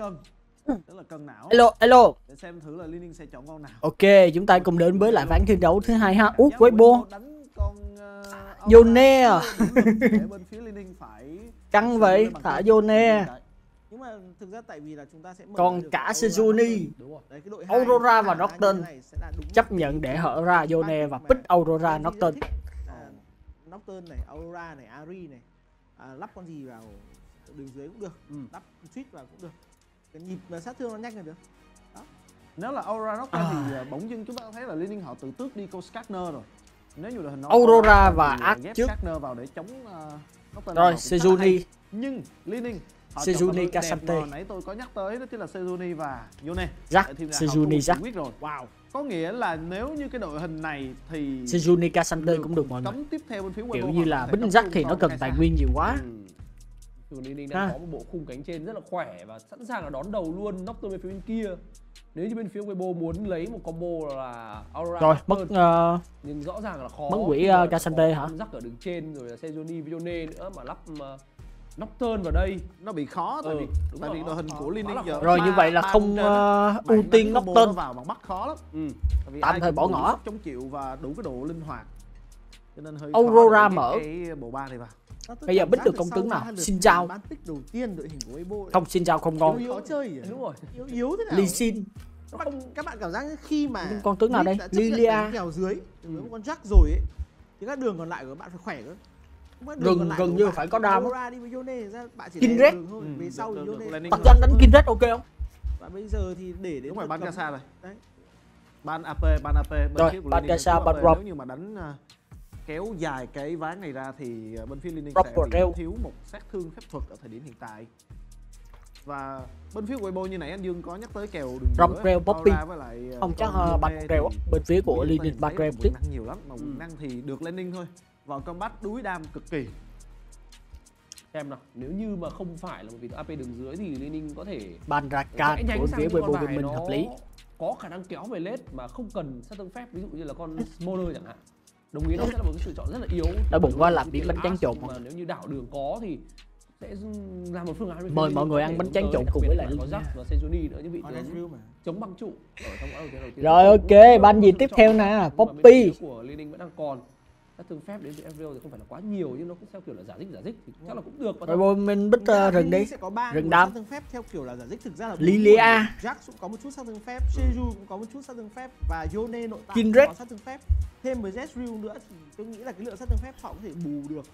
cân. Đó là cân não. Hello, hello. Để xem thử là Liên Ninh sẽ chọn con nào. Ok, chúng ta cùng đến với lại ván thi đấu thứ hai ha. Út? Để bên phía Liên Ninh phải Căng vậy, thả cách- Yone. Nhưng mà thực ra tại vì là chúng ta sẽ Còn cả Sejuni. Aurora và đúng Chấp nhận để hở ra Yone và pick Aurora thích, à, Nocturne này, Aurora này, Ari này. À, Lắp con gì vào đường dưới cũng được. Ừ. Lắp switch vào cũng được Cái nhịp và sát thương nó nhanh là được Nếu là Aurora Nocturne À. thì à, bỗng dưng chúng ta thấy là Liên họ tự tước đi câu Skarner rồi. Nếu như đội hình nó Aurora và à, ghép trước. Skarner vào để chống uh, Rồi, là. Sejuni. Nhưng Liên Sejuni mà nãy tôi có nhắc tới đó chính là Sejuni và Yone. Jack, Sejuni Jack. quyết rồi. Wow. Có nghĩa là nếu như cái đội hình này thì Sejuni Casante cũng được mọi người. cấm tiếp theo bên phía Kiểu như là binh trung thì nó cần tài nguyên nhiều quá. Ừ. Thường Liên Ninh đang có một bộ khung cánh trên rất là khỏe và sẵn sàng là đón đầu luôn Nocturne bên phía bên kia. Nếu như bên phía Weibo muốn lấy một combo là Aurora Rồi, mất ờ, nhưng rõ ràng là khó. mất mà uh, sẽ Casante hả? Rắc ở đường trên rồi là Sejoni, Vione nữa mà lắp uh, Nocturne vào đây. nó bị khó tại Ừ, vì đúng tại vì rồi, đội hình khó- của Liên khó Ninh giờ rồi như vậy là không ờ, bảy ưu tiên combo Nocturne. vào bằng bắt khó lắm Ừ. Tại vì Tạm thời bỏ ngỏ. chống chịu và đủ cái độ linh hoạt cho nên hơi Aurora mở. cái bộ ba này vào Bây giờ bích được công tướng nào? Xin chào. Bán tích đầu tiên đội hình của Weibo Không xin chào không ngon. Yếu khó chơi à? Đúng rồi. Yếu, yếu thế nào Lee? Sin. các bạn, các bạn cảm giác khi mà Nhưng con tướng nào đây? Lilia. kèo dưới với một con Jack rồi ấy thì các đường còn lại của bạn phải khỏe cơ Không Gần- còn lại gần như phải có đam Ừ, Tập hơn. danh đánh Kindred ok không? và bây giờ thì để đến lượt ban rồi đấy ban AP ban AP ban là ban. Rob. nếu như mà đánh à, kéo dài cái ván này ra thì à, bên phía Liên Ninh sẽ bị Reo. thiếu một sát thương phép thuật ở thời điểm hiện tại và bên phía Weibo như nãy anh Dương có nhắc tới kèo đường giữa, Reo, Poppy. Với lại Không chắc con uh, á. thì bên phía của Reo là tiếp. quyền năng nhiều lắm mà quyền năng thì được Landing thôi vào combat đuối đam cực kỳ Xem nào, nếu như mà không phải là một vị AP đường dưới thì Liên Ninh có thể Ban Rakan rẽ nhánh của phía Weibo Gaming nó hợp lý. có khả năng kéo về lết mà không cần sát thương phép ví dụ như là con Smoller chẳng hạn đồng ý nó sẽ là một cái sự chọn rất là yếu Đã bụng qua làm biến bánh tráng trộn mà. nếu như đảo đường có thì sẽ làm một phương án Mời mọi người ăn bánh tráng trộn cùng với lại có. Jack và Sejuni nữa những vị tướng chống băng trụ ở trong áo đầu tiên Rồi ok, ban gì tiếp theo nè? Poppy. của Liên Ninh vẫn đang còn sát thương phép đến từ Ezreal thì không phải là quá nhiều nhưng nó cũng theo kiểu là giả dích giả dích thì chắc là cũng được và thôi. Weibo mình ra uh, rừng đi. sẽ có ba Rừng đam. sát thương phép theo kiểu là giả dích thực ra là Lilia. Jax cũng có một chút sát thương phép, Seju cũng có một chút sát thương phép và Yone nội tại có sát thương phép. Thêm với Ezreal nữa thì tôi nghĩ là cái lượng sát thương phép họ có thể bù được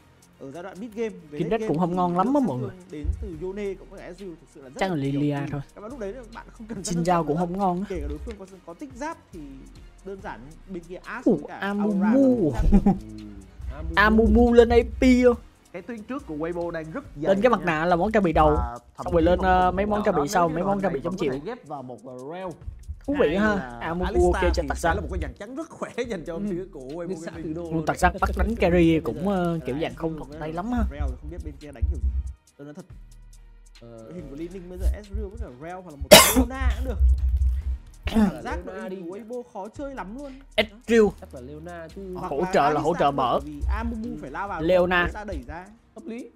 ở giai đoạn mid game. Về late game cũng không ngon lắm á mọi người. Đến từ Yone cũng có Ezreal thực sự là rất Chắc là. Lilia thôi. Các bạn lúc đấy bạn không cần Xin Giao cũng không ngon á. Kể cả đối phương có có tích giáp thì đơn giản bên kia Ash Ủa, với cả Amumu. Là sát thương. Amumu lên AP không? cái tuyến trước của Weibo đang rất dày Lên cái mặt nạ là món trang bị đầu. Thậm Xong rồi lên, còn mấy món trang bị sau, mấy món trang bị chống chịu. ghép vào một uh, rail Thú vị ha. Alistar ok cho thì tạc là một cái dàn chắn rất khỏe dành cho Ừ. phía của Weibo Biết xã Gaming. từ đô Luôn luôn tạc đấy. xanh bắt đánh carry cũng ờ, kiểu dạng không thuận tay lắm ha. Không biết bên kia đánh kiểu gì tôi nói thật Ờ, hình của Liên Ninh bây giờ Ezreal với cả Rel hoặc là một Leona cũng được cảm giác đội hình của đi. Weibo khó chơi lắm luôn Ezreal chắc là Leona chứ Hoặc Hỗ trợ là hỗ trợ mở. Amumu phải lao vào Leona. Alistar đẩy ra hợp lý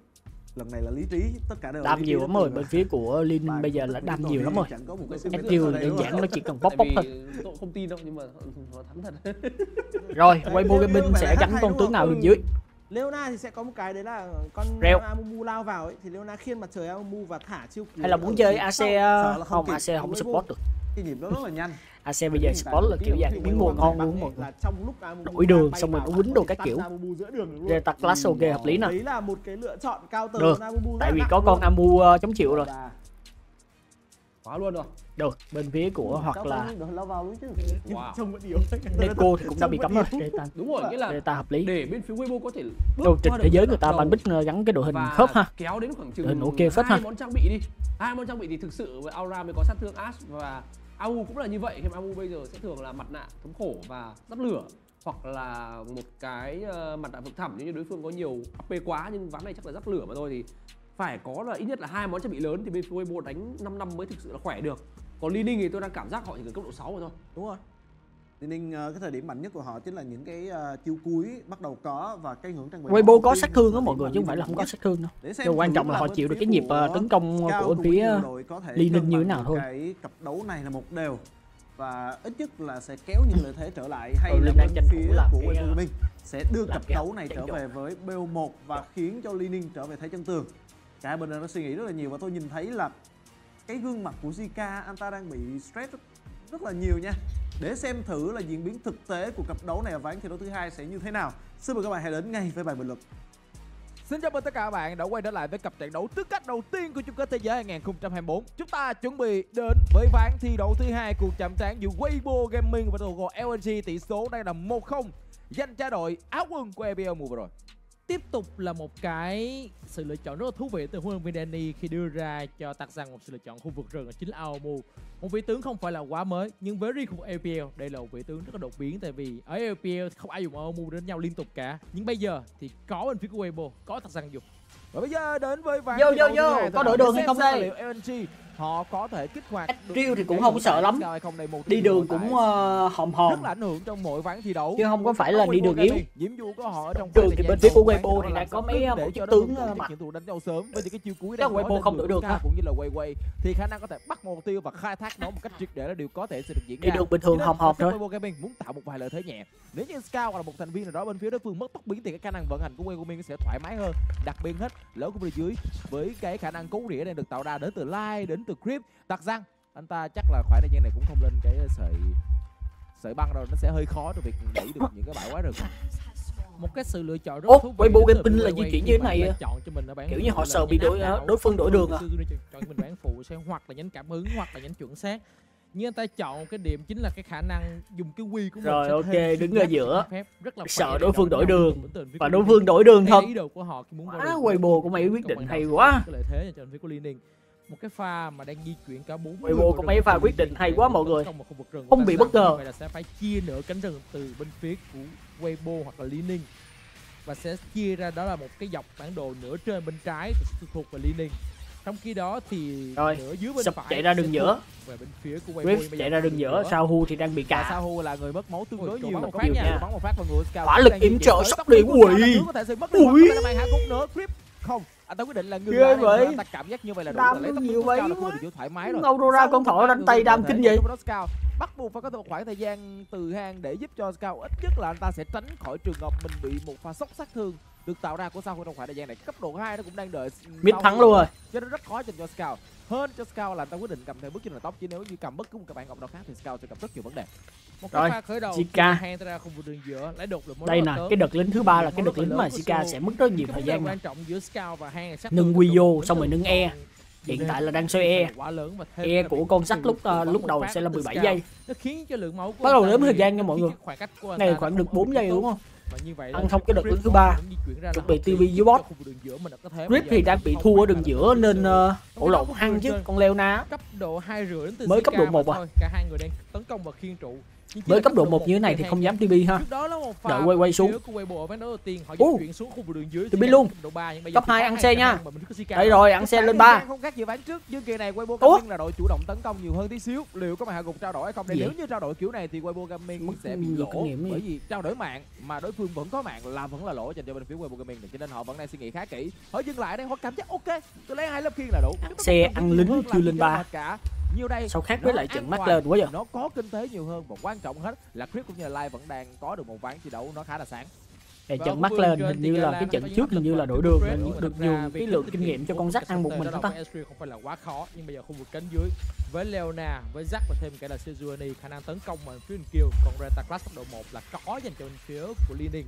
lần này là lý trí tất cả đều Đam nhiều lắm rồi, bên phía của Lin Bài bây giờ là đam nhiều lắm rồi. chẳng có một cái Ezreal đơn giản nó chỉ cần bóc tại bóc thôi. tôi không tin đâu nhưng mà nó thắng thật Rồi, Weibo Leo- Gaming Leo sẽ gắn con tướng nào đường dưới. Leona thì sẽ có một cái đấy là con Rel. Amumu lao vào ấy thì Leona khiên mặt trời Amumu và thả chiêu Hay là muốn chơi AC không. AC không support được. cái nhịp đó rất là nhanh AC bây giờ support là kiểu dạng biến mùa ngon luôn mọi người. Đổi đường, xong rồi nó quýnh đồ các kiểu. Để tạc class ok hợp lý nè. Được. Tại vì có con Amu ờ, chống chịu rồi. Quá luôn rồi Được, bên phía của hoặc Cao là lao vào luôn chứ Nhưng Wow. trông vẫn yếu Neko thì cũng đã bị cấm rồi. Data, đúng rồi nghĩa là data hợp lý. để bên phía Weibo có thể qua được thế giới người ta đầu ban bích gắn cái đội hình khớp ha. kéo đến khoảng chừng Đội hình ok phết hai ha. món trang bị đi hai món trang bị thì thực sự với Aura mới có sát thương Ash và AU cũng là như vậy khi mà AU bây giờ sẽ thường là mặt nạ thống khổ và giáp lửa hoặc là một cái ờ, mặt nạ vực thẳm nếu như đối phương có nhiều AP quá nhưng ván này chắc là giáp lửa mà thôi thì phải có là ít nhất là hai món trang bị lớn thì Weibo đánh 5 năm mới thực sự là khỏe được. Còn Li Ninh thì tôi đang cảm giác họ chỉ cần cấp độ 6 rồi thôi. Đúng rồi. Liên Ninh ờ, cái thời điểm mạnh nhất của họ chính là những cái ờ, chiêu cuối bắt đầu có và cái ngưỡng trang bị Weibo có sát thương là á mọi người chứ không phải là không có sát thương đâu. Điều quan trọng là họ chịu được cái nhịp ờ, tấn công của phía Liên Ninh như thế nào thôi. Cái cặp đấu này là một đều. Và ít nhất là sẽ kéo những lợi thế trở lại hay Ừ, là Linh đang bên phía của Weibo Gaming sẽ đưa cặp đấu này trở về với BO1 và khiến cho Liên Ninh trở về thế chân tường. Cả bên đã suy nghĩ rất là nhiều và tôi nhìn thấy là cái gương mặt của Zika anh ta đang bị stress rất, rất là nhiều nha. Để xem thử là diễn biến thực tế của cặp đấu này ở ván thi đấu thứ hai sẽ như thế nào. Xin mời các bạn hãy đến ngay với bài bình luận. Xin chào mừng tất cả các bạn đã quay trở lại với cặp trận đấu tứ cách đầu tiên của chung kết thế giới 2024. Chúng ta chuẩn bị đến với ván thi đấu thứ hai cuộc chạm trán giữa Weibo Gaming và đội LNG tỷ số đang là 1-0 dành cho đội áo quân của EPL mùa vừa rồi tiếp tục là một cái sự lựa chọn rất là thú vị từ huấn luyện viên Danny khi đưa ra cho Tạc rằng một sự lựa chọn khu vực rừng là chính là Aomu một vị tướng không phải là quá mới nhưng với riêng khu vực LPL đây là một vị tướng rất là đột biến tại vì ở LPL không ai dùng Aomu đến nhau liên tục cả. Nhưng bây giờ thì có bên phía của Weibo có Tạc rằng dùng Và bây giờ đến với ván Vô, vô, vô, có đổi đường hay không đây? LNG họ có thể kích hoạt Ezreal thì cũng không sợ lắm. đi đường cũng ờ, hòm hòm. Rất là ảnh hưởng trong mỗi ván thi đấu. Chứ không có phải là đi đường yếu. nhiệm vụ của họ ở trong Đường khoảng thì bên phía của Weibo thì đã có mấy, sao một cho tướng, ờ, có thủ đánh nhau sớm. Với những cái chiêu cuối có Weibo không đỡ được ha. cũng như là Weiwei thì khả năng có thể bắt mục tiêu và khai thác nó một cách triệt để là điều có thể sẽ được diễn đi ra. đường bình thường hòm hòm thôi. Weibo Gaming muốn tạo một vài lợi thế nhẹ. Nếu như Scout hoặc là một thành viên nào đó bên phía đối phương mất tốc biến thì cái khả năng vận hành của Weibo Gaming sẽ thoải mái hơn. Đặc biệt hết lỡ của bên dưới với cái khả năng cấu rỉa đang được tạo ra đến từ Light đến từ Crypt tặc răng anh ta chắc là khoảng thời gian này cũng không lên cái sợi sợi băng đâu nó sẽ hơi khó trong việc đẩy được những cái bãi quá rừng một cái sự lựa chọn rất là thú vị đến từ Gaming là di chuyển như thế này à? chọn cho mình ở bản Kiểu như họ sợ bị đối- đối phương đổi đường à? Chọn mình bán phụ sẽ hoặc là nhánh cảm ứng hoặc là nhánh chuẩn xác nhưng anh ta chọn cái điểm chính là cái khả năng dùng cái quy của mình Rồi, ok, đứng ở giữa. phép rất là Sợ đối phương đổi đường. từ và đối phương đổi đường thật ý đồ của họ khi muốn vào Quá đường Weibo của mày quyết định hay quá. lợi thế cho của Liên Ninh một cái pha mà đang di chuyển cả bốn Weibo có mấy pha quyết định hay quá mọi người. Không bị bất ngờ. vậy là sẽ phải chia nửa cánh rừng từ bên phía của Weibo hoặc là Ninh và sẽ chia ra đó là một cái dọc bản đồ nửa trên bên trái thuộc về Ninh trong khi đó thì Rồi, nửa dưới bên Sập phải chạy ra đường giữa. về bên phía của Weibo. Rift bây giờ chạy ra đường giữa sao hu thì đang bị Và cả Sahu là người mất máu tương đối nhiều. có phát nhiều nha. bắn một phát vào người Hỏa lực yểm trợ sắp đi, ui. nữa. Grip không anh ta quyết định là ngừng lại vậy. anh ta cảm giác như vậy là đủ Đam lấy tốc nhiều vậy là giữa thoải mái rồi Aurora con thỏ đánh tay đam kinh vậy bắt buộc phải có một khoảng thời gian từ hang để giúp cho Scout ít nhất là anh ta sẽ tránh khỏi trường hợp mình bị một pha sốc sát thương được tạo ra của Sahu trong khoảng thời gian này cấp độ 2 nó cũng đang đợi mid thắng luôn rồi. Cho nên rất khó dành cho Scout. Hơn cho Scout là anh ta quyết định cầm theo bước trên là tóc chứ nếu như cầm bất cứ một cái bản ngọc nào khác thì Scout sẽ gặp rất nhiều vấn đề. Một Rồi, pha khởi đầu hand ra khu vực đường giữa lấy đột được một đây nè cái đợt lính thứ ba là cái đợt lính lớn mà Saul. sẽ mất rất nhiều thời gian quan trọng giữa Scout và sát Nâng đến xong rồi nâng E. hiện tại là đang xoay E. quá lớn và thêm E của con sắt lúc một lúc đầu sẽ là từ 17 Scout. giây. Nó khiến cho lượng máu của Bắt đầu đếm thời gian nha mọi người. này khoảng không được ở 4 mức giây đúng không Và như vậy Ăn xong cái đợt Chris thứ ba. Chuẩn bị TV dưới bot. Rip thì đang bị thua ở đường giữa nên ờ, ổ lộn hăng chứ con leo ná Mới cấp độ một à? cả hai người đang tấn công và khiên trụ với cấp độ 1 như thế này thì không dám. TP ha Đợi quay- quay xuống. TP Zika luôn. cấp độ 3 nhưng bây giờ Cấp chỉ hai có ăn hai xe nha. đây rồi ăn xe lên ba không khác gì ván trước nhưng kỳ này Weibo Ủa? Gaming là đội chủ động tấn công nhiều hơn tí xíu liệu có mà hạ gục trao đổi hay không nếu như trao đổi kiểu này thì Weibo Gaming Mất sẽ bị lỗ bởi vì trao đổi mạng mà đối phương vẫn có mạng là vẫn là lỗ dành cho bên phía Weibo Gaming cho nên họ vẫn đang suy nghĩ khá kỹ họ dừng lại đây họ cảm giác ok tôi lấy hai lớp khiên là đủ xe, ăn lính, chưa lên ba. Nhiều đây sao khác với lại trận toàn, lên quá giờ nó có kinh tế nhiều hơn và quan trọng hết là Chris cũng như là Lai vẫn đang có được một ván thi đấu nó khá là sáng. Để trận vực lên hình như là cái trận trước hình như là đổi đường được việc cái lượng kinh nghiệm cho con rắc ăn một mình thôi ta. Không phải là quá khó nhưng bây giờ khu vực cánh dưới. Với Leona với Zack và thêm cả là Sejuani khả năng tấn công mà phía bên kia còn Reta Class cấp độ 1 là có dành cho bên phía của Liên Ninh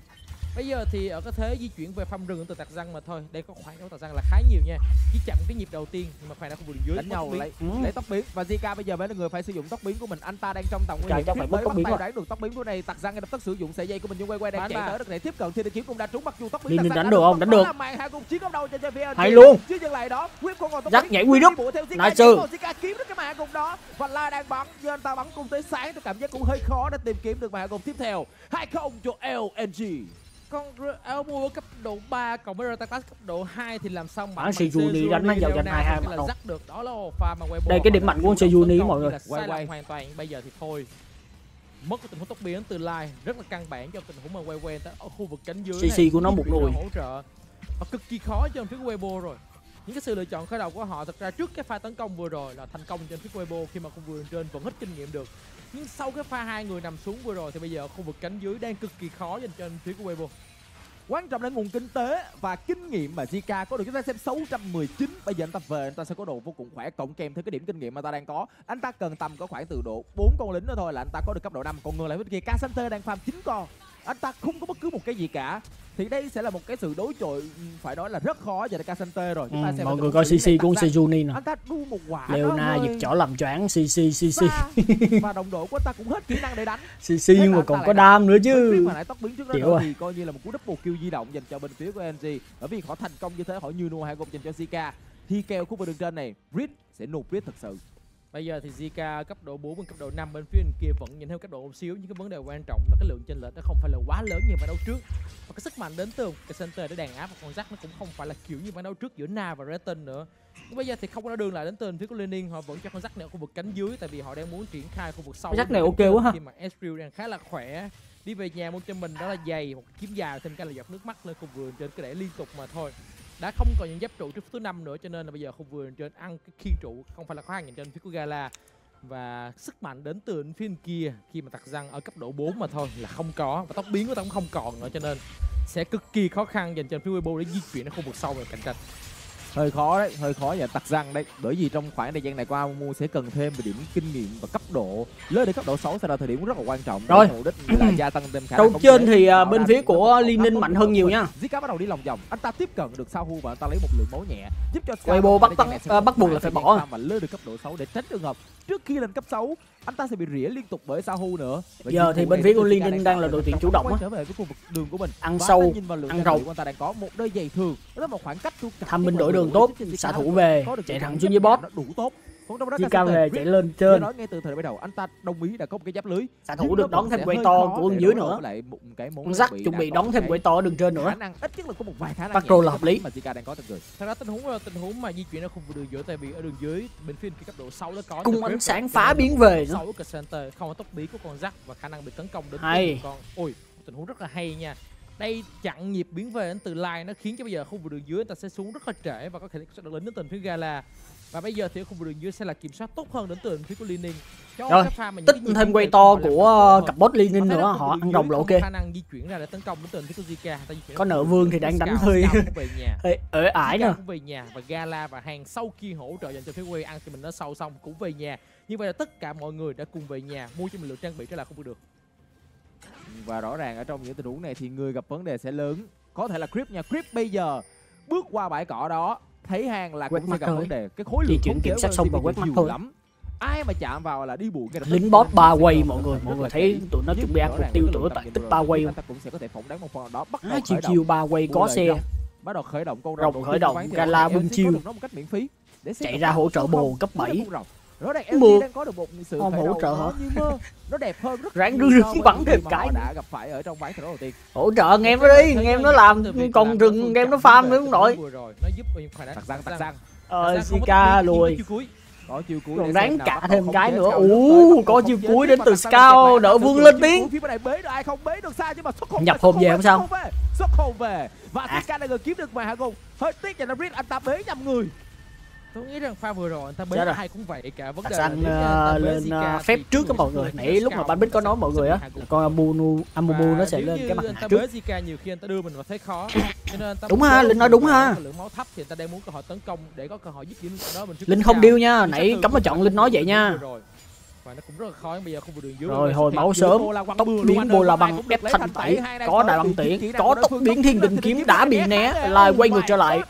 bây giờ thì ở cái thế di chuyển về phăm rừng từ tạc răng mà thôi. Đây có khoảng của tạc răng là khá nhiều nha. Chỉ chậm cái nhịp đầu tiên nhưng mà khoan đã khu vực dưới đánh nhau lấy Ừ. lấy tóc biến. Và Zika bây giờ mới là người phải sử dụng tốc biến của mình. Anh ta đang trong tầm nguy hiểm. mới bắt biến tay đánh được tốc biến của này tặc răng lập tức sử dụng sợi dây của mình nhưng quay quay đang chạy tới được để tiếp cận thì kiếm cũng đã trúng mặc dù tốc biến răng đánh được không? Đánh được. là màn hai cùng chiến công đầu cho cho phía Hay luôn. không biến. nhảy quy đúc. Vào Zika kiếm được cái màn cùng đó. Và la đang bắn. Nhưng anh ta bắn cùng tới sáng. Tôi cảm giác cũng hơi khó để tìm kiếm được màn cùng tiếp theo. Hai không cho LNG con Elmo cấp độ 3 còn với Reta Class cấp độ 2 thì làm sao mà Bắn Sejuani đánh nó vào giành hai hai đâu. dắt được đó là pha mà Weibo Đây, cái điểm mạnh của con Sejuani mọi người. Quay, quay. hoàn toàn bây giờ thì thôi mất cái tình huống tốc biến từ lai rất là căn bản trong tình huống mà quay quay ta ở khu vực cánh dưới CC này. của nó một nùi. hỗ trợ và cực kỳ khó cho phía Weibo rồi những cái sự lựa chọn khởi đầu của họ thật ra trước cái pha tấn công vừa rồi là thành công trên phía Weibo khi mà vực đường trên vẫn hết kinh nghiệm được nhưng sau cái pha hai người nằm xuống vừa rồi thì bây giờ khu vực cánh dưới đang cực kỳ khó dành cho phía của Weibo. Quan trọng là nguồn kinh tế và kinh nghiệm mà Zika có được. Chúng ta xem 619 Bây giờ anh ta về, anh ta sẽ có đồ vô cùng khỏe, cộng kèm theo cái điểm kinh nghiệm mà ta đang có. Anh ta cần tầm có khoảng từ độ 4 con lính nữa thôi là anh ta có được cấp độ 5 Còn ngược lại với kia Casante đang farm 9 con. Anh ta không có bất cứ một cái gì cả. Thì đây sẽ là một cái sự đối chọi ừ, phải nói là rất khó cho Casante rồi. Ừ, Chúng ta xem mọi người coi CC của. Sejuni nè Anh ta đu một quả Leona giật chỏ làm choáng CC CC Và đồng đội của ta cũng hết kỹ năng để đánh. CC là mà còn có đam nữa chứ. mà lại tóc biến trước đó Chịu rồi. thì coi như là một cú double kill di động dành cho bên phía của NG bởi vì họ thành công như thế họ như nua hai gục dành cho Zika thì kèo khu vực đường trên này Brit sẽ nụp Brit thật sự Bây giờ thì Zika cấp độ 4 và cấp độ 5 bên phía bên kia vẫn nhìn theo cấp độ một xíu nhưng cái vấn đề quan trọng là cái lượng chênh lệch nó không phải là quá lớn như ván đấu trước. Và cái sức mạnh đến từ cái center để đàn áp và con rắc nó cũng không phải là kiểu như ván đấu trước giữa Na và Reton nữa. Nhưng bây giờ thì không có đường lại đến từ phía của Lenin họ vẫn cho con rắc này ở khu vực cánh dưới tại vì họ đang muốn triển khai khu vực sau. Jack này ok quá ha. Khi mà Ezreal đang khá là khỏe đi về nhà mua cho mình đó là giày một kiếm dài thêm cái là giọt nước mắt lên khu vườn trên cái để liên tục mà thôi đã không còn những giáp trụ trước thứ năm nữa, cho nên là bây giờ khu vườn trên ăn cái khiên trụ, không phải là khó khăn dành cho phía của Gala. Và sức mạnh đến từ phía kia, khi mà tặc răng ở cấp độ 4 mà thôi là không có, và tóc biến của ta cũng không còn nữa, cho nên sẽ cực kỳ khó khăn dành cho phía Weibo để di chuyển ở khu vực sau và cạnh tranh hơi khó đấy hơi khó và tặc răng đấy bởi vì trong khoảng thời gian này qua Amumu sẽ cần thêm về điểm kinh nghiệm và cấp độ lên đến cấp độ 6 sẽ là thời điểm rất là quan trọng Rồi. mục đích là gia tăng thêm khả khống trên thì à, bảo bên phía của Liên Ninh mạnh hơn nhiều nha. Zika bắt đầu đi lòng vòng anh ta tiếp cận được Sahu và anh ta lấy một lượng máu nhẹ giúp cho Weibo bắt sẽ à, bắt buộc là phải bỏ. và lên được cấp độ 6 để tránh trường hợp trước khi lên cấp 6 anh ta sẽ bị rỉa liên tục bởi Sahu nữa. Và Giờ thì bên phía của Liên Ninh đang là đội tuyển chủ động á. trở về với khu vực đường của mình. Ăn Và sâu, ăn của anh ta đang có một đôi giày thường. Đó là một khoảng cách Tham binh đổi đường tốt xạ thủ về chạy thẳng xuống dưới bot nó đủ tốt trong Casante, về Brit chạy lên trên. Nói ngay từ thời ban đầu anh ta đồng ý đã có một cái giáp lưới. Xạ thủ nó được đón thêm hơi to của bên dưới nữa. lại một cái món rắc chuẩn bị đón thêm cái quay to đường trên nữa. khả năng ít nhất là có một vài khả năng nhẹ là hợp lý. mà Zika đang có thật rồi. Thật ra tình huống là tình huống mà di chuyển ở khu vực đường giữa tại vì ở đường dưới. Bên phía kia cấp độ 6 đã có Cung ánh sáng phá biến về nữa. cái không có tốc biến của con rắc và khả năng bị tấn công đến con ôi tình huống rất là hay nha. Đây chặn nhịp biến về đến từ line nó khiến cho bây giờ khu vực đường dưới người ta sẽ xuống rất là trễ và có thể sẽ được lính đến từ phía gala và bây giờ thì ở khu vực đường dưới sẽ là kiểm soát tốt hơn đến từ phía của Lining Cho Rồi, cái pha mà những tích thêm quay to của hơn. cặp bot thấy nữa là họ ăn rồng dưới là không ok. khả năng di chuyển ra để tấn công đến từ phía của Zika. Người ta di chuyển Có nợ vương thì đang đánh hơi- ở ải nè về nhà và Gala và hàng sau khi hỗ trợ dành cho phía quay ăn thì mình nó sau xong cũng về nhà. Như vậy là tất cả mọi người đã cùng về nhà mua cho mình lượng trang bị trở lại không được. Và rõ ràng ở trong những tình huống này thì người gặp vấn đề sẽ lớn. Có thể là Crip nha. Crip bây giờ bước qua bãi cỏ đó thấy hàng là Quét cũng sẽ mắt gặp thôi. vấn đề cái khối Di lượng chuyển khống chế kiểm soát xong và quét mắt thôi. lắm ai mà chạm vào là đi bụi tức. lính bot ba quay mọi người mọi người thấy tụi nó chuẩn bị ăn mục tiêu cái tụi tại tích ba quay ta cũng sẽ có thể phỏng đoán một phần đó bắt đầu chiều chiều ba quay có xe rồng. bắt đầu khởi động con Rồng đầu khởi động, Gala có chiêu. chạy ra hỗ trợ bồ không. cấp Nó là 7 con rồng. Rõ ràng LG đang có được một sự Không khởi hỗ trợ nó hả? như mơ nó đẹp hơn rất Ráng so với bắn thêm cái. đã gặp phải ở trong ván khởi đầu đầu tiên hỗ trợ nghe nó đi nghe nó làm còn rừng nghe nó farm nữa không nội nó giúp tặc răng tặc răng ờ Zika biến, lùi có chiêu cuối Còn để ráng cả thêm cái nữa. Ú, có chiêu cuối đến từ Scout, đỡ vương lên tiếng. chiêu cuối phía bên này bế được ai không bế được xa nhưng mà xuất không Nhập hồn về không sao? xuất không về và À. Zika đang kiếm được mà hả cùng hơi tiếc cho Nabrit anh ta bế nhầm người tôi nghĩ rằng pha vừa rồi anh ta bế rồi. ai cũng vậy cả vấn đề là ờ, anh ta bế lên ờ, phép trước các mọi người người nãy lúc mà ban bích có nói mọi người á là con Amumu Amumu nó sẽ lên cái mặt nạ trước nhiều khi anh ta đưa mình vào thế khó Đúng ha, Linh nói đúng vào ha. lượng máu thấp thì anh ta đang muốn cơ hội tấn công để có cơ hội giúp điểm đó mình linh không điêu nha nãy cấm mà chọn linh nói vậy vừa nha rồi. và nó cũng rất là khó bây giờ khu vực đường dưới Rồi, hồi máu sớm, là tốc biến là bằng cũng được ép thành tẩy, có đại kỹ tiễn, có tốc biến thiên đình kiếm đã là bị né. Lai quay ngược trở lại.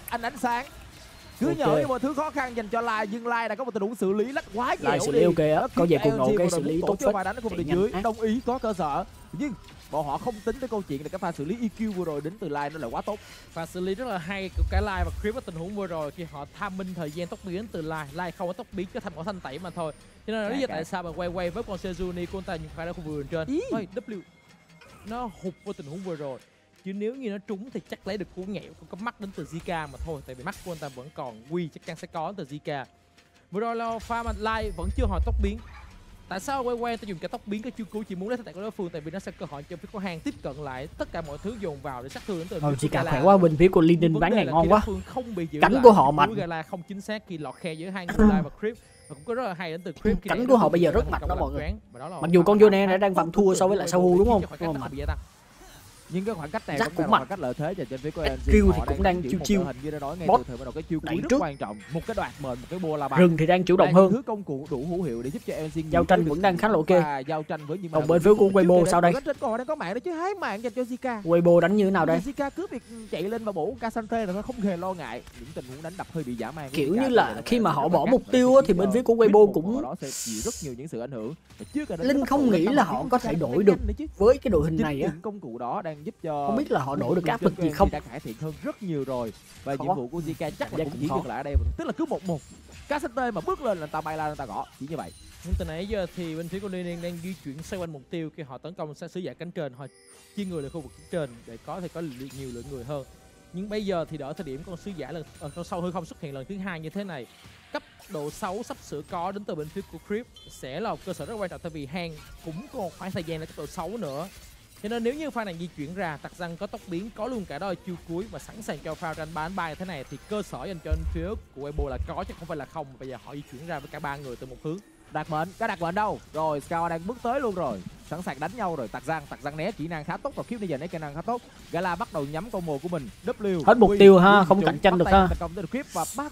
Cứ Ok. nhớ như một thứ khó khăn dành cho Lai nhưng Lai đã có một tình huống xử lý lách quá Lai dẻo xử lý ok á, Nó có về cùng nổ cái xử lý tốt phết. đánh ở khu vực Chạy đường dưới đồng ý có cơ sở. Nhưng bọn họ không tính tới câu chuyện là cái pha xử lý EQ vừa rồi đến từ Lai nó là quá tốt. Pha xử lý rất là hay của cả Lai và Creep ở tình huống vừa rồi khi họ tham minh thời gian tốc biến từ Lai. Lai không có tốc biến cái thành quả thanh tẩy mà thôi. Cho nên là lý do tại sao mà quay quay với con Sejuni của ta nhưng phải ra khu vực đường trên W. Nó hụt vào tình huống vừa rồi chứ nếu như nó trúng thì chắc lấy được cú nhảy không có mắt đến từ Zika mà thôi tại vì mắt của anh ta vẫn còn quy chắc chắn sẽ có đến từ Zika vừa rồi là mà Lai vẫn chưa hoàn tốc biến tại sao quay quay ta dùng cả tốc biến cái chiêu cứu chỉ muốn lấy tay của đối phương tại vì nó sẽ cơ hội cho phía của hàng tiếp cận lại tất cả mọi thứ dồn vào để sát thương đến từ Ờ, phía chỉ cả khỏe quá bên phía của Linden bán này là ngon quá không bị giữ Cánh của họ mạnh. Gala không chính xác khi lọt khe giữa hai người và Creep và cũng có rất là hay đến từ Creep Cánh của họ bây giờ rất mạnh đó mọi người. là Mặc dù con Yone khá đang phạm thua so với lại Sahu, đúng không? Nhưng mà. Nhưng cái khoảng cách này Jack cũng cũng là khoảng cách lợi thế dành cho phía của LNG Họ thì cũng đang chiêu chiêu. hình như đã nói ngay từ thời ban đầu cái chiêu cuối rất trước. quan trọng. Một cái đoạt mền một cái la bàn rừng thì đang chủ động Là hơn. thứ công cụ đủ hữu hiệu để giúp cho LNG Giao tranh vẫn đang khá là ok. giao tranh với những Còn mạng bên phía của Weibo sao đây? trên của họ đang có mạng đó chứ hai mạng dành cho Zika Weibo đánh như thế nào đây? Zika cứ việc chạy lên và bổ Casante là nó không hề lo ngại. Những tình huống đánh đập hơi bị dã man. Kiểu như là khi mà rất họ là bỏ mục tiêu thì bên phía của Weibo cũng- chịu rất nhiều những sự ảnh hưởng. Linh không nghĩ là họ có thể đổi được với cái đội hình này á. công cụ đó đang giúp cho Không biết là họ đổi được cái áp lực gì không? đã cải thiện hơn rất nhiều rồi. Và Khó. nhiệm vụ của Zika chắc là cũng chỉ dừng lại ở đây tức là cứ một một. Casante mà bước lên là ta bay la là ta gõ. Chỉ như vậy. Nhưng từ nãy giờ thì bên phía của Liên đang di chuyển xoay quanh mục tiêu. Khi họ tấn công sẽ sứ giả cánh trên họ chia người lên khu vực cánh trên để có thể có nhiều lượng người hơn. Nhưng bây giờ thì đỡ thời điểm con sứ giả lần ở con sâu hư không xuất hiện lần thứ hai như thế này. Cấp độ 6 sắp sửa có đến từ bên phía của Creep. Sẽ là một cơ sở rất quan trọng tại vì hang cũng còn khoảng thời gian lên cấp độ 6 nữa cho nên nếu như pha này di chuyển ra tặc răng có tốc biến, có luôn cả đôi chiêu cuối và sẵn sàng cho pha tranh bán bay thế này thì cơ sở dành cho anh phía của Ebo là có, chứ không phải là không. Bây giờ họ di chuyển ra với cả ba người từ một hướng. Đạt mệnh, có đạt mệnh đâu. Rồi Scout đang bước tới luôn rồi sẵn sàng đánh nhau rồi. Tạc giang tạc giang né kỹ năng khá tốt và khiếp bây giờ né kỹ năng khá tốt. Gala bắt đầu nhắm con mồi của mình. W. Hết mục Quy, tiêu ha, không cạnh tranh được ha. con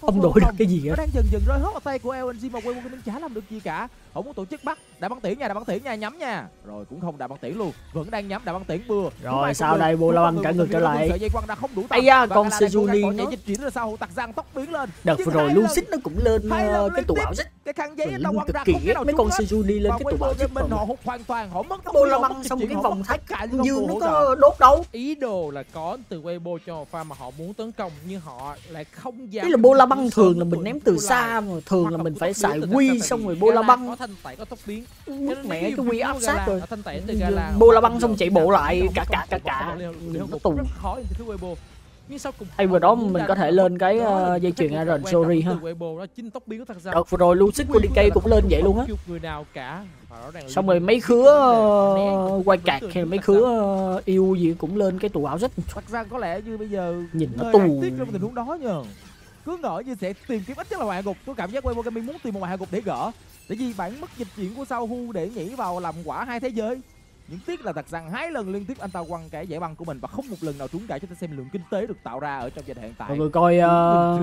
không phô đổi được không. cái gì nó hết đang dần dần rơi hết vào tay của LNG mà Weibo Gaming chả làm được gì cả. Họ muốn tổ chức bắt. Đã bắn tiễn nha đã bắn tiễn nha nhắm nha. Rồi cũng không đã bắn tiễn luôn. Vẫn đang nhắm đã bắn tiễn bừa Rồi, sau đây Bola băng trả ngược trở lại. sợi dây quăng đã không đủ con Sejuni nó- chuyển ra sau. Tạc giang tóc biến lên. Đợt vừa rồi Lucid nó cũng lên ờ, cái tủ tiếp. ảo xích cái khăn giấy Mình Linh quăng ra không cái nào mấy con. Sejuni lên cái tủ Weibo ảo xích Gaming mà. họ hoàn toàn họ mất Bola độ, họ băng xong cái vòng tất cả dương nó có đốt đâu. Ý đồ là có từ Weibo cho một pha mà họ muốn tấn công nhưng họ lại không dám Ý là bola băng sớm thường là mình ném từ xa mà thường là mình phải xài quy xong rồi bola Gala băng. có thanh tẩy có tốc biến. Mẹ cái quy áp sát rồi. bola hoặc băng xong chạy bộ lại cả cả cả cả. nó tù. họ vừa đó mình có thể lên cái, một dây cái chuyền quan Sorry ha. đợt vừa rồi Lucid của DK cũng lên vậy luôn á Xong rồi mấy khứa ờ, quay cạc hay mấy khứa ờ, yêu gì cũng lên cái tủ ảo xích Thật ra có lẽ như bây giờ nhìn nó tù. tiếc trong tình huống đó nhờ. Cứ ngỡ như sẽ tìm kiếm ít nhất là ngoại ngục tôi cảm giác Weibo Gaming muốn tìm một ngoại ngục để gỡ. Tại vì bản mất dịch chuyển của sao hu để nhảy vào làm quả hai thế giới những tiếc là thật rằng hai lần liên tiếp anh ta quăng cái giải băng của mình và không một lần nào trúng cả cho ta xem lượng kinh tế được tạo ra ở trong giai đoạn hiện tại mọi người coi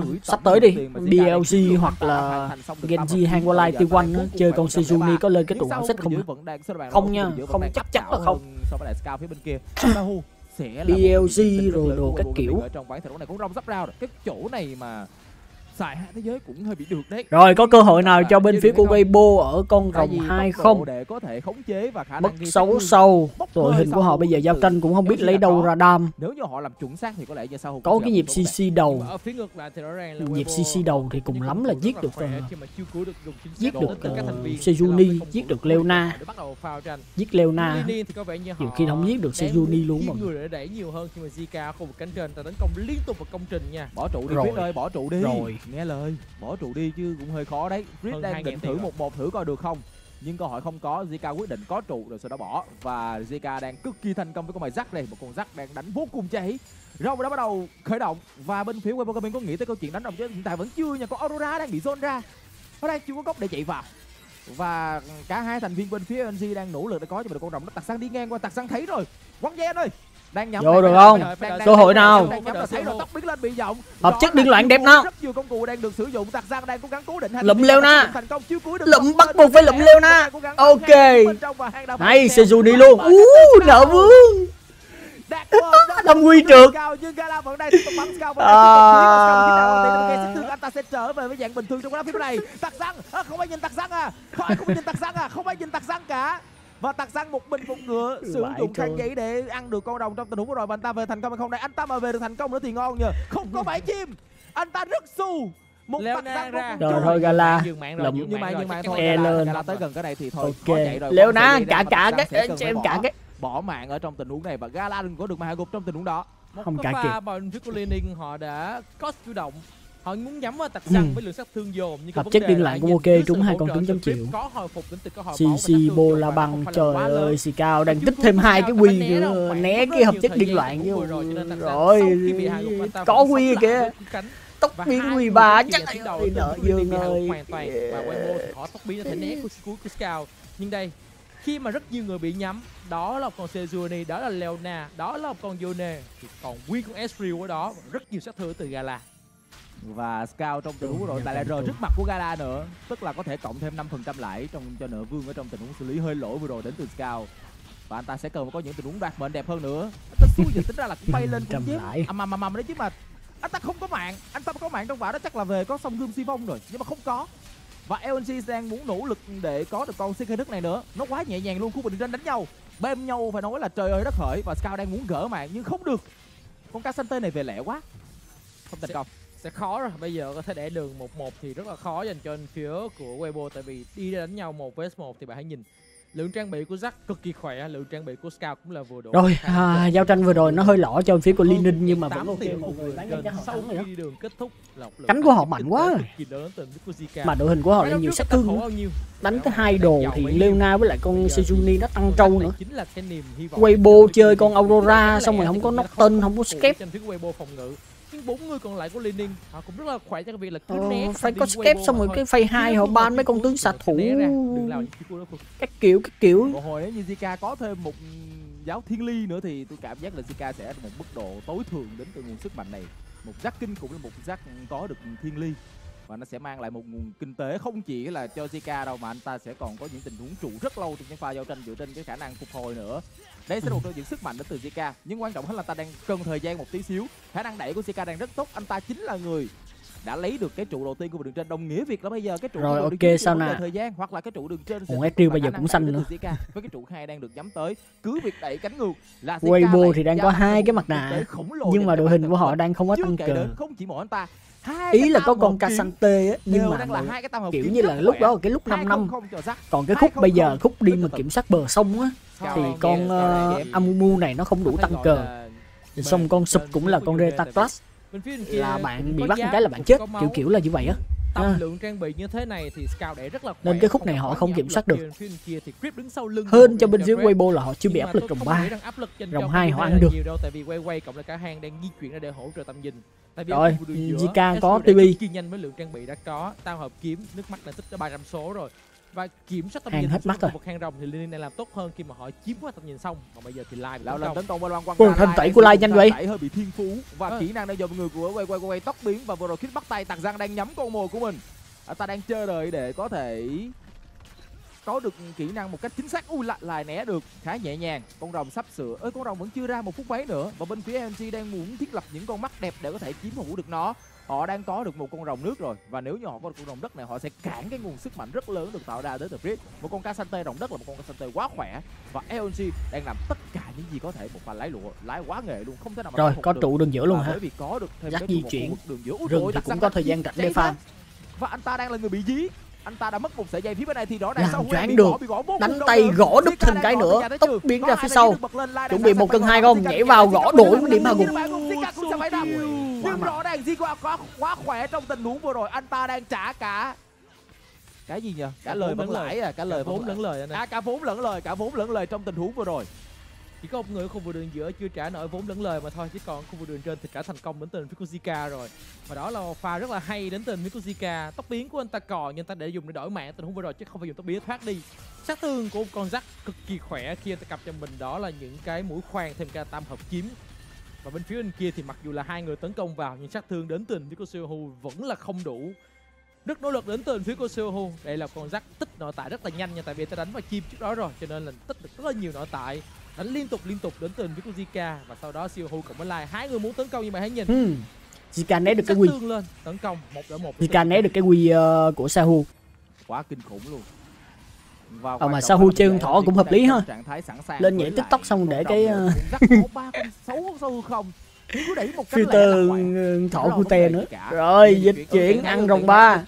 rưỡi sắp tới đi được hoặc là Genji giờ, T1 và á, cuối chơi con. Sejuni có lên cái sao ảo xích không Không nha, không chắc chắn là không. so với lại Scout phía bên kia rất rồi đồ các kiểu. Ở trong trận đấu này cũng rong sắp rao rồi cái chỗ này mà xài hai thế giới cũng hơi bị được đấy. Rồi có cơ hội nào cho bên phía của? Weibo ở con rồng hai không? để có thể khống chế và khả năng xấu sâu đội hình của họ bây giờ giao tranh cũng không biết lấy đâu có. ra đam. Nếu như họ làm chuẩn xác thì có lẽ như sau có cái nhịp CC đầu. Nhưng mà ở phía ngược lại thì rõ ràng là nhịp CC đầu thì cùng lắm là giết được ờ, giết được, ờ, thành viên Sejuni, giết được Leona. giết Leona. Có nhiều khi không giết được Sejuni luôn mà. người để đẩy nhiều hơn khi mà Zika khu vực cánh trên. Ta tấn công liên tục vào công trình nha. Bỏ trụ đi Rồi. Ơi bỏ trụ đi. Rồi. Nghe lời bỏ trụ đi chứ cũng hơi khó đấy. Hơn đang 2.000 định thử một một thử coi được không? Nhưng câu hỏi không có Zika quyết định có trụ rồi sau đó bỏ. Và Zika đang cực kỳ thành công với con bài rắc này một con rắc đang đánh vô cùng cháy Râu đã bắt đầu khởi động và bên phía Weibo Gaming có nghĩ tới câu chuyện đánh đồng chứ hiện tại vẫn chưa nha con Aurora đang bị zone ra. Nó đang chưa có góc để chạy vào. Và cả hai thành viên bên phía NG đang nỗ lực để có cho mình được con rồng nó tặc sang đi ngang qua tặc sang thấy rồi. Quăng gen ơi đang nhắm Vô được không? Cơ hội nào? Hợp chất điên loạn đẹp cuối, nào? rất nhiều công cụ đang được sử dụng tặc giang đang cố gắng cố định hai Lụm cuối được Lụm bắt buộc phải lụm. Cố gắng Ok. này theo. Sejuni luôn ra nợ vương quy rất trượt. À. ta sẽ trở về với dạng bình thường trong cái phía này tặc răng à, không ai nhìn tặc răng à không ai không ai nhìn tặc răng à không ai nhìn tặc răng cả và tặc răng một mình một ngựa sử dụng khăn giấy để ăn được con rồng trong tình huống vừa rồi và anh ta về thành công hay không đây? Anh ta mà về được thành công nữa thì ngon nhờ. Không có bãi chim. Anh ta rất xù một răng ra. Rồi thôi Gala. Dừng mạng rồi, nhưng mà nhưng mà thôi E Gala, lên. Gala tới gần cái này thì thôi ok. khó chạy rồi Leona Còn sợi dây cả cả cái em bỏ. cả cái bỏ mạng ở trong tình huống này và Gala đừng có được mà hạ gục trong tình huống đó. Một Không cả kịp. mà bên phía của Lenin họ đã có chủ động họ muốn nhắm vào tặc răng Ừ. với lượng sát thương dồn nhưng Hợp chất điên loạn hãy cũng ok, trúng hai con từ chấm triệu. CC La Bằng trời ơi xì cao đang tích thêm hai cái quy nữa né cái hợp chất điên gian loạn vừa rồi, có quy kìa. Và biến quy bà chiến chắc ơi nợ dương ơi hoàn toàn và Weibo thì họ tốc biến có thể né của Scout nhưng đây khi mà rất nhiều người bị nhắm đó là con Sejuani đó là Leona đó là con Yone còn nguyên con Ezreal ở đó rất nhiều sát thương từ Gala và scout trong tình huống rồi tại lại rờ trước mặt của Gala nữa. Tức là có thể cộng thêm 5% lãi trong cho nợ vương ở trong tình huống xử lý hơi lỗi vừa rồi đến từ scout. Và anh ta sẽ cần có những tình huống đoạt mệnh đẹp hơn nữa. Anh ta xui giờ tính ra là cũng bay lên cũng 500 chết lãi. ầm ầm ầm ầm đấy chứ mà anh ta không có mạng. Anh ta có mạng trong vả đó chắc là về có song gươm si phong rồi nhưng mà không có. Và LNC đang muốn nỗ lực để có được con CK đức này nữa. Nó quá nhẹ nhàng luôn khu vực trên đánh nhau. Bêm nhau phải nói là trời ơi đất hỡi và Scout đang muốn gỡ mạng nhưng không được. Con Casante này về lẹ quá. Không thành công sẽ khó rồi. Bây giờ có thể để đường 1-1 thì rất là khó dành cho bên phía của Weibo tại vì đi đánh nhau 1 vs 1 thì bạn hãy nhìn. Lượng trang bị của Jack cực kỳ khỏe lượng trang bị của Scout cũng là vừa đủ. Rồi là à, giao tranh vừa rồi nó hơi lỏ cho phía của Hơn Linux nhưng mà 8 vẫn ok. mọi một người đánh chắc họ sau khi đường kết thúc là một Cánh của họ mạnh quá. mà đội hình của họ lại Mấy nhiều sát thương đánh tới hai đồ thì Leona với lại con Sejuni nó tăng trâu nữa. là Weibo cho chơi con Aurora xong rồi không có là Nocturne, không có Scape. Nhưng bốn người còn lại của Lenin họ cũng rất là khỏe cho cái việc là cứ Ờ, né phải có Weibo xong rồi cái phase hai họ ban mấy con tướng xạ thủ. Các kiểu các kiểu. Một hồi như Zika có thêm một giáo thiên ly nữa thì tôi cảm giác là Zika sẽ một mức độ tối thượng đến từ nguồn sức mạnh này. Một giác kinh cũng là một giác có được thiên ly và nó sẽ mang lại một nguồn kinh tế không chỉ là cho Zika đâu mà anh ta sẽ còn có những tình huống trụ rất lâu trong những pha giao tranh dựa trên cái khả năng phục hồi nữa. Đây sẽ là một trong những sức mạnh đến từ Zika nhưng quan trọng hơn là ta đang cần thời gian một tí xíu. Khả năng đẩy của Zika đang rất tốt anh ta chính là người đã lấy được cái trụ đầu tiên của đường trên. Đồng nghĩa việc là bây giờ cái trụ Rồi, ok, sao nào? thời gian hoặc là cái trụ đường trên Còn Ezreal bây giờ cũng xanh nữa. Zika với cái trụ hai đang được nhắm tới cứ việc đẩy cánh ngược là Weibo thì đang có hai cái mặt nạ, nhưng mà đội hình của họ đang không có tăng đến không chỉ mỗi anh ta hai ý là có con hợp kiếm Casante á nhưng mà là hai cái kiểu như là lúc đó là cái lúc 5 năm 200 cho Zack. còn cái khúc bây giờ 200 khúc đi mà kiểm soát bờ sông á thì con uh, nghe. Amumu này nó không đủ tăng cờ. xong con sụp cũng là con Reta kia là bạn bị bắt một cái là bạn chết kiểu kiểu là như vậy á tầm À. lượng trang bị như thế này thì scout để rất là khỏe Nên cái khúc này họ không kiểm soát được. hơn cho bên dưới. Weibo là họ chưa bị áp lực rồng ba Rồng hai họ ăn là được. nhiều đâu tại vì quay quay cộng lại cả hàng đang di chuyển ra để hỗ trợ tầm nhìn tại vì Rồi, Zika có kỳ nhanh với lượng trang bị đã có tao hợp kiếm nước mắt đã tích tới 300 số rồi và kiểm soát tầm nhìn hết mắt rồi. vực hàng rồng thì Liên đang làm tốt hơn khi mà họ chiếm qua tầm nhìn xong. Còn bây giờ thì live bị lão tấn lên công tấn công bên quang Ôi, thanh tẩy của Lai nhanh vậy. tẩy hơi bị thiên phú. Và Ờ. kỹ năng đang dồn người của quay quay quay tóc biến và vừa rồi khít bắt tay tạc răng đang nhắm con mồi của mình. Anh ta đang chờ đợi để có thể có được kỹ năng một cách chính xác. Ui lại lại né được khá nhẹ nhàng. Con rồng sắp sửa. Ơi con rồng vẫn chưa ra một phút mấy nữa. Và bên phía mc đang muốn thiết lập những con mắt đẹp để có thể chiếm hữu được nó họ đang có được một con rồng nước rồi. Và nếu như họ có được con rồng đất này họ sẽ cản cái nguồn sức mạnh rất lớn được tạo ra tới từ phía một con Casante rồng đất là một con Casante quá khỏe. Và LNG đang làm tất cả những gì có thể một pha lái lụa lái quá nghệ luôn không thể nào mà rồi có trụ đường giữa luôn Và hả? bởi vì có được thêm Dắt cái di chuyển. đường giữa. Rừng thì cũng có thời gian rảnh để farm và anh ta đang là người bị dí. Anh ta đã mất một sợi dây phía bên này thì rõ ràng sau choáng được. Đánh tay gõ Zika thêm cái nữa, tốc biến ra phía sau. Chuẩn bị một cân hai không, nhảy vào gõ đuổi điểm hạ gục. Nhưng rõ ràng Zico quá quá khỏe trong tình huống vừa rồi. Anh ta đang trả cả cái gì nhỉ cả Cả lời vẫn lãi à cả lời vốn lẫn lời anh à, cả vốn lẫn lời cả vốn lẫn lời trong tình huống vừa rồi. Chỉ có một người ở khu vực đường giữa chưa trả nổi vốn lẫn lời mà thôi chứ còn khu vực đường trên thì trả thành công đến từ phía của Zika rồi. Và đó là một pha rất là hay đến từ phía của Zika tốc biến của anh ta còn nhưng ta để dùng để đổi mạng tình huống vừa rồi chứ không phải dùng tốc biến thoát đi. Sát thương của con rắc cực kỳ khỏe khi anh ta cặp cho mình đó là những cái mũi khoan thêm cả tam hợp kiếm và bên phía bên kia thì mặc dù là hai người tấn công vào nhưng sát thương đến từ phía của Seohu vẫn là không đủ. Rất nỗ lực đến từ phía của Seohu đây là con rắc tích nội tại rất là nhanh nha tại vì ta đánh vào chim trước đó rồi cho nên là tích được rất là nhiều nội tại. Đánh liên tục liên tục đến từ phía của Zika và sau đó Seohu cộng với Lai hai người muốn tấn công nhưng mà hãy nhìn. Hmm. Zika né được cái quy tấn công một đỡ một. Zika né được cái quy ờ, của Sahu quá kinh khủng luôn Ờ, mà Sahu là chơi con thỏ cũng hợp lý ha. Lên nhảy TikTok xong để cái, ờ, là filter thỏ cute nữa. rồi dịch chuyển ăn rồng ba.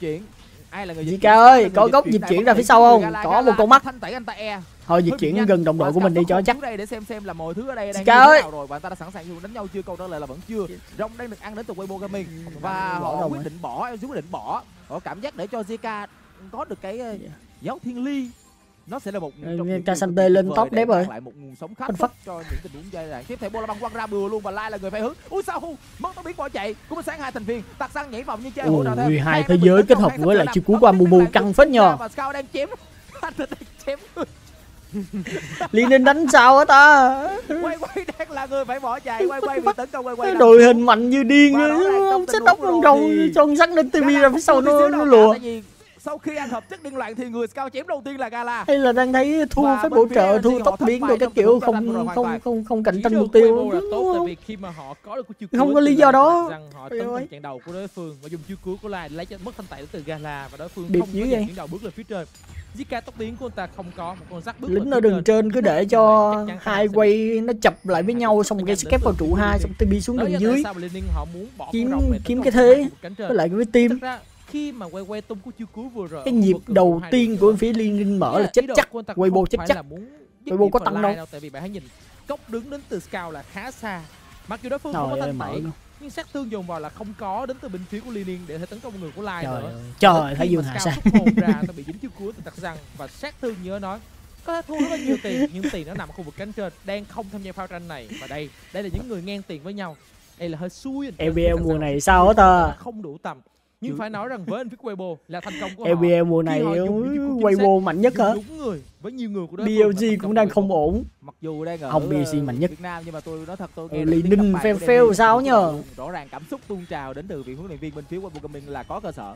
ai là người dịch Zika chuyển? ơi, có góc dịch chuyển ra phía sau không? Có một con mắt. e. Thôi dịch chuyển gần đồng đội của mình đi cho chắc. đây để xem xem là mọi thứ ở đây đang như ơi! thế nào rồi. Và ta đã sẵn sàng dùng đánh nhau chưa? Câu trả lời là vẫn chưa. Rong đang được ăn đến từ Weibo Gaming. Và họ rồng quyết định bỏ em quyết định bỏ. họ cảm giác để cho Zika có được cái giáo thiên ly nó sẽ là một Casante lên top đẹp rồi. lại một nguồn sống khá Phân tốt phất. cho những tình huống giai đoạn. Tiếp theo bola băng quăng ra bừa luôn và lai là người phải hướng. Ui sao mất tốc biến bỏ chạy. Cũng sáng hai thành viên. Tạt sang nhảy vòng như chơi hỗ trợ thêm. hai thế giới kết hợp với lại chiêu của tấn Amumu công căng phết nhờ. và Scout đang chém. Chém. Liên ninh đánh sao á ta? Quay quay đang là người phải bỏ chạy. Quay quay bị tấn công. Quay quay đội hình mạnh như điên Và đó là trong không tình set huống up vừa con rồng cho con sắc lên tivi ra phía sau nó nó lùa sau khi ăn hợp chất điên loạn thì người scout chém đầu tiên là gala. Hay là đang thấy thua phép bên bổ trợ thua tốc biến rồi các kiểu không không không không cạnh tranh mục tiêu. Đúng không? có lý do đó. họ tấn công trận đầu của đối phương và dùng chiêu cuối của Lai lấy mất thanh tẩy từ Gala và đối phương không có chuyển đầu bước lên phía trên. Zika tốc biến của anh ta không có một con rắc bước lính ở đường trên. cứ để cho hai quay nó chập lại với nhau xong kép đến vào trụ hai xong TB xuống đường dưới. kiếm kiếm cái thế với lại cái Thật ra khi mà quay quay tung của chiêu cuối vừa rồi cái nhịp đầu tiên của phía liên ninh mở là chết chắc. ta Weibo không chết chắc. Weibo gì có tăng đâu. tại vì bạn hãy nhìn cốc đứng đến từ scout là khá xa. Mặc dù đối phương không có thanh tẩy nhưng sát thương dồn vào là không có đến từ bên phía của Linin để có thể tấn công người của Lai trời nữa. trời thấy dương xuất hồn ra nó bị dính chiêu cuối từ tặc răng và sát thương nhớ nói có thể thua rất là nhiều tiền nhưng tiền nó nằm ở khu vực cánh trên đang không tham gia phao tranh này. Và đây đây là những người ngang tiền với nhau. Đây là hơi xui Tặc mùa này sao á ta? không đủ tầm nhưng phải nói rằng với anh Weibo là thành công của họ. EVL mùa này họ Weibo mạnh nhất hả? đúng người với nhiều người của đối BLG cũng đang không ổn. Mặc dù đang ở Ông BC ờ, mạnh nhất. Việt Nam nhưng mà tôi nói thật tôi nghe Lý Ninh fail fail sao nhờ? rõ ràng cảm xúc tuôn trào đến từ vị huấn luyện viên bên phía Weibo Gaming là có cơ sở.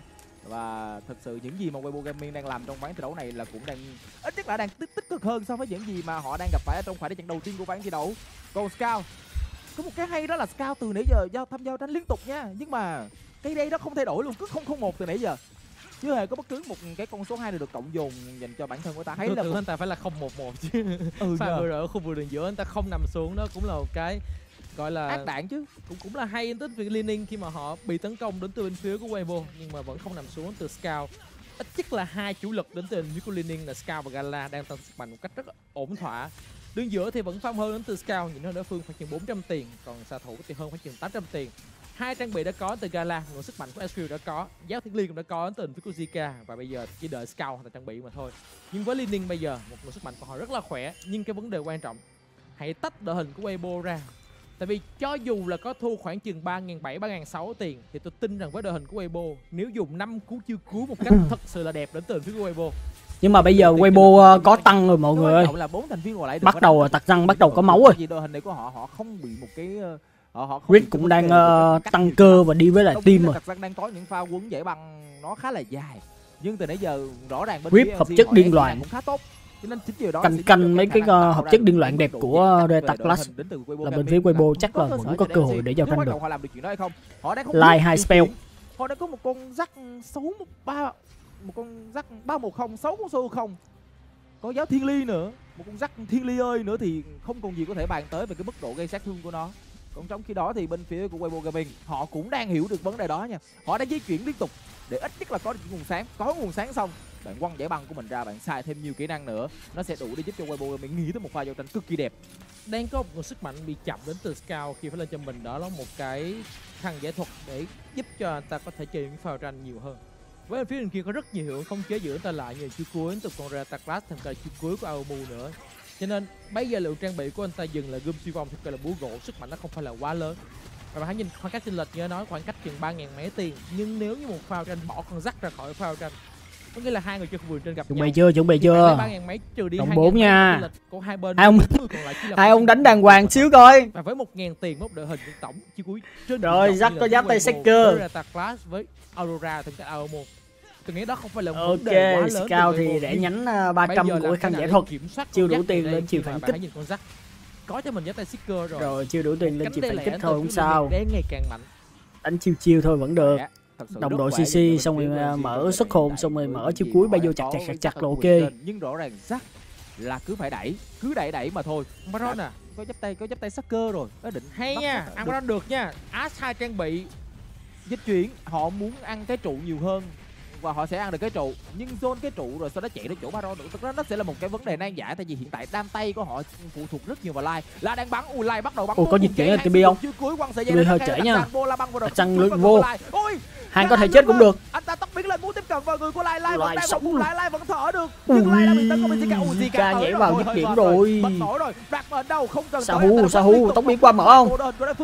Và thực sự những gì mà Weibo Gaming đang làm trong ván thi đấu này là cũng đang ít nhất là đang tích tích cực hơn so với những gì mà họ đang gặp phải ở trong khoảng thời gian đầu tiên của ván thi đấu. Còn Scout có một cái hay đó là Scout từ nãy giờ giao tham giao tranh liên tục nha. Nhưng mà cái đây nó không thay đổi luôn cứ không không một từ nãy giờ. Chưa hề có bất cứ một cái con số 2 nào được cộng dồn dành cho bản thân của ta. Thấy là anh ta phải là không một một chứ. Ừ, pha vừa rồi. ở khu vực đường giữa anh ta không nằm xuống đó cũng là một cái gọi là ác đạn chứ. cũng cũng là hay đến việc Lenin khi mà họ bị tấn công đến từ bên phía của Weibo nhưng mà vẫn không nằm xuống từ Scout. Ít nhất là hai chủ lực đến từ phía của Lenin là Scout và Gala đang tăng sức mạnh một cách rất ổn thỏa. Đường giữa thì vẫn farm hơn đến từ Scout nhìn hơn đối phương khoảng chừng 400 tiền còn xạ thủ thì hơn khoảng chừng 800 tiền hai trang bị đã có từ Gala nguồn sức mạnh của Ezreal đã có giáo thiên liên cũng đã có từ bên phía của Zika và bây giờ chỉ đợi Scout là trang bị mà thôi. Nhưng với Lenin bây giờ một nguồn sức mạnh của họ rất là khỏe nhưng cái vấn đề quan trọng hãy tách đội hình của Weibo ra. Tại vì cho dù là có thua khoảng chừng 3.700, 3.600 tiền Thì tôi tin rằng với đội hình của Weibo Nếu dùng 5 cú chiêu cứu một cách thật sự là đẹp đến từ phía của Weibo. Nhưng mà bây giờ Weibo ờ, có tăng rồi mọi người ơi. bắt đầu năm tặc răng bắt đầu có máu rồi. đội hình này của họ họ không bị một cái ờ, cái cũng đang ờ, cách tăng cơ và đi với lại team rồi. đang có những pha quấn giải bằng nó khá là dài. Nhưng từ nãy giờ rõ ràng bên phía hợp chất điên loạn. cũng khá tốt. Cho nên chính điều đó Canh canh mấy cái, ờ, hợp chất điên loạn đẹp của đến từ Weibo là bên phía Weibo chắc là vẫn có cơ hội để giao tranh được. biết hai spell. họ đang có một con rắc xấu một ba một con rắc ba một không xấu con số không. Có giáo thiên ly nữa. Một con rắc thiên ly ơi nữa thì không còn gì có thể bàn tới về cái mức độ gây sát thương của nó còn trong khi đó thì bên phía của Weibo Gaming, họ cũng đang hiểu được vấn đề đó nha. Họ đang di chuyển liên tục để ít nhất là có được nguồn sáng, có nguồn sáng xong, bạn quăng giải băng của mình ra, bạn xài thêm nhiều kỹ năng nữa. Nó sẽ đủ để giúp cho Weibo Gaming nghĩ tới một pha giao tranh cực kỳ đẹp. Đang có một nguồn sức mạnh bị chậm đến từ Scout khi phải lên cho mình. Đó là một cái khăn giải thuật để giúp cho anh ta có thể chơi những pha tranh nhiều hơn. Với bên phía bên kia có rất nhiều hiệu không chế giữ anh ta lại như chiêu cuối từ con Retaclass thằng cả chiêu cuối của Aomu nữa cho nên bây giờ lượng trang bị của anh ta dừng là gươm siêu vong thêm cả là búa gỗ sức mạnh nó không phải là quá lớn. Và bạn hãy nhìn khoảng cách chênh lệch như nói khoảng cách chừng ba ngàn mấy tiền. Nhưng nếu như một phao tranh bỏ con rắc ra khỏi phao tranh có nghĩa là hai người chơi khu vườn trên gặp chuẩn bị chưa? Chuẩn bị thì chưa? ba ngàn mấy trừ đi Đồng hai bốn nha. của hai bên Hai ông- 40 còn lại chỉ là hai ông đánh 1.000 đàng hoàng xíu coi. Và với một ngàn tiền một đội hình tổng chi cuối trên Rồi, như có giáp tay Seeker. với Aurora thêm cả Aomo tôi nghĩ đó không phải là vấn đề quá lớn với thì để nhánh ờ, ba bây trăm giờ của khăn giải thuật Chưa đủ tiền lên mà phản kích. có cho mình giá tay Seeker rồi. Rồi chưa đủ tiền lên tay phản kích thôi không Philippines sao. ngày càng mạnh. Đánh chiêu chiêu thôi vẫn được. Sự Đồng đội CC, xong rồi, à, mở xuất hồn, xong rồi mở chiêu cuối bay vô chặt, chặt, chặt, chặt là ok. nhưng rõ ràng rắc là cứ phải đẩy cứ đẩy đẩy mà thôi. Baron à có chấp tay có chấp tay Sucker rồi. Có định hay nha ăn Baron được nha. Ash hai trang bị dịch chuyển họ muốn ăn cái trụ nhiều hơn và họ sẽ ăn được cái trụ. Nhưng zone cái trụ rồi sau đó chạy đến chỗ baron nữa. Thực ra nó sẽ là một cái vấn đề nan giải tại vì hiện tại đam tay của họ phụ thuộc rất nhiều vào lai. Là đang bắn. Ui lai bắt đầu bắn Ủa, có dịch chuyển hai TB không? dây hơi trễ nha. Đặc Săn vô. ôi Hàng có thể chết cũng được. anh ta tóc biến lên muốn tiếp cận vào người của lai. Lai vẫn đang sống. lai lai vẫn thở được. Nhưng lai đã bị tấn công ui Zika Zika tới nhảy vào điểm mệt rồi. đoạt ở đâu? Không cần Sa tới, hú, anh ta Sa vẫn hú, liên tục. tốc biến qua mở không?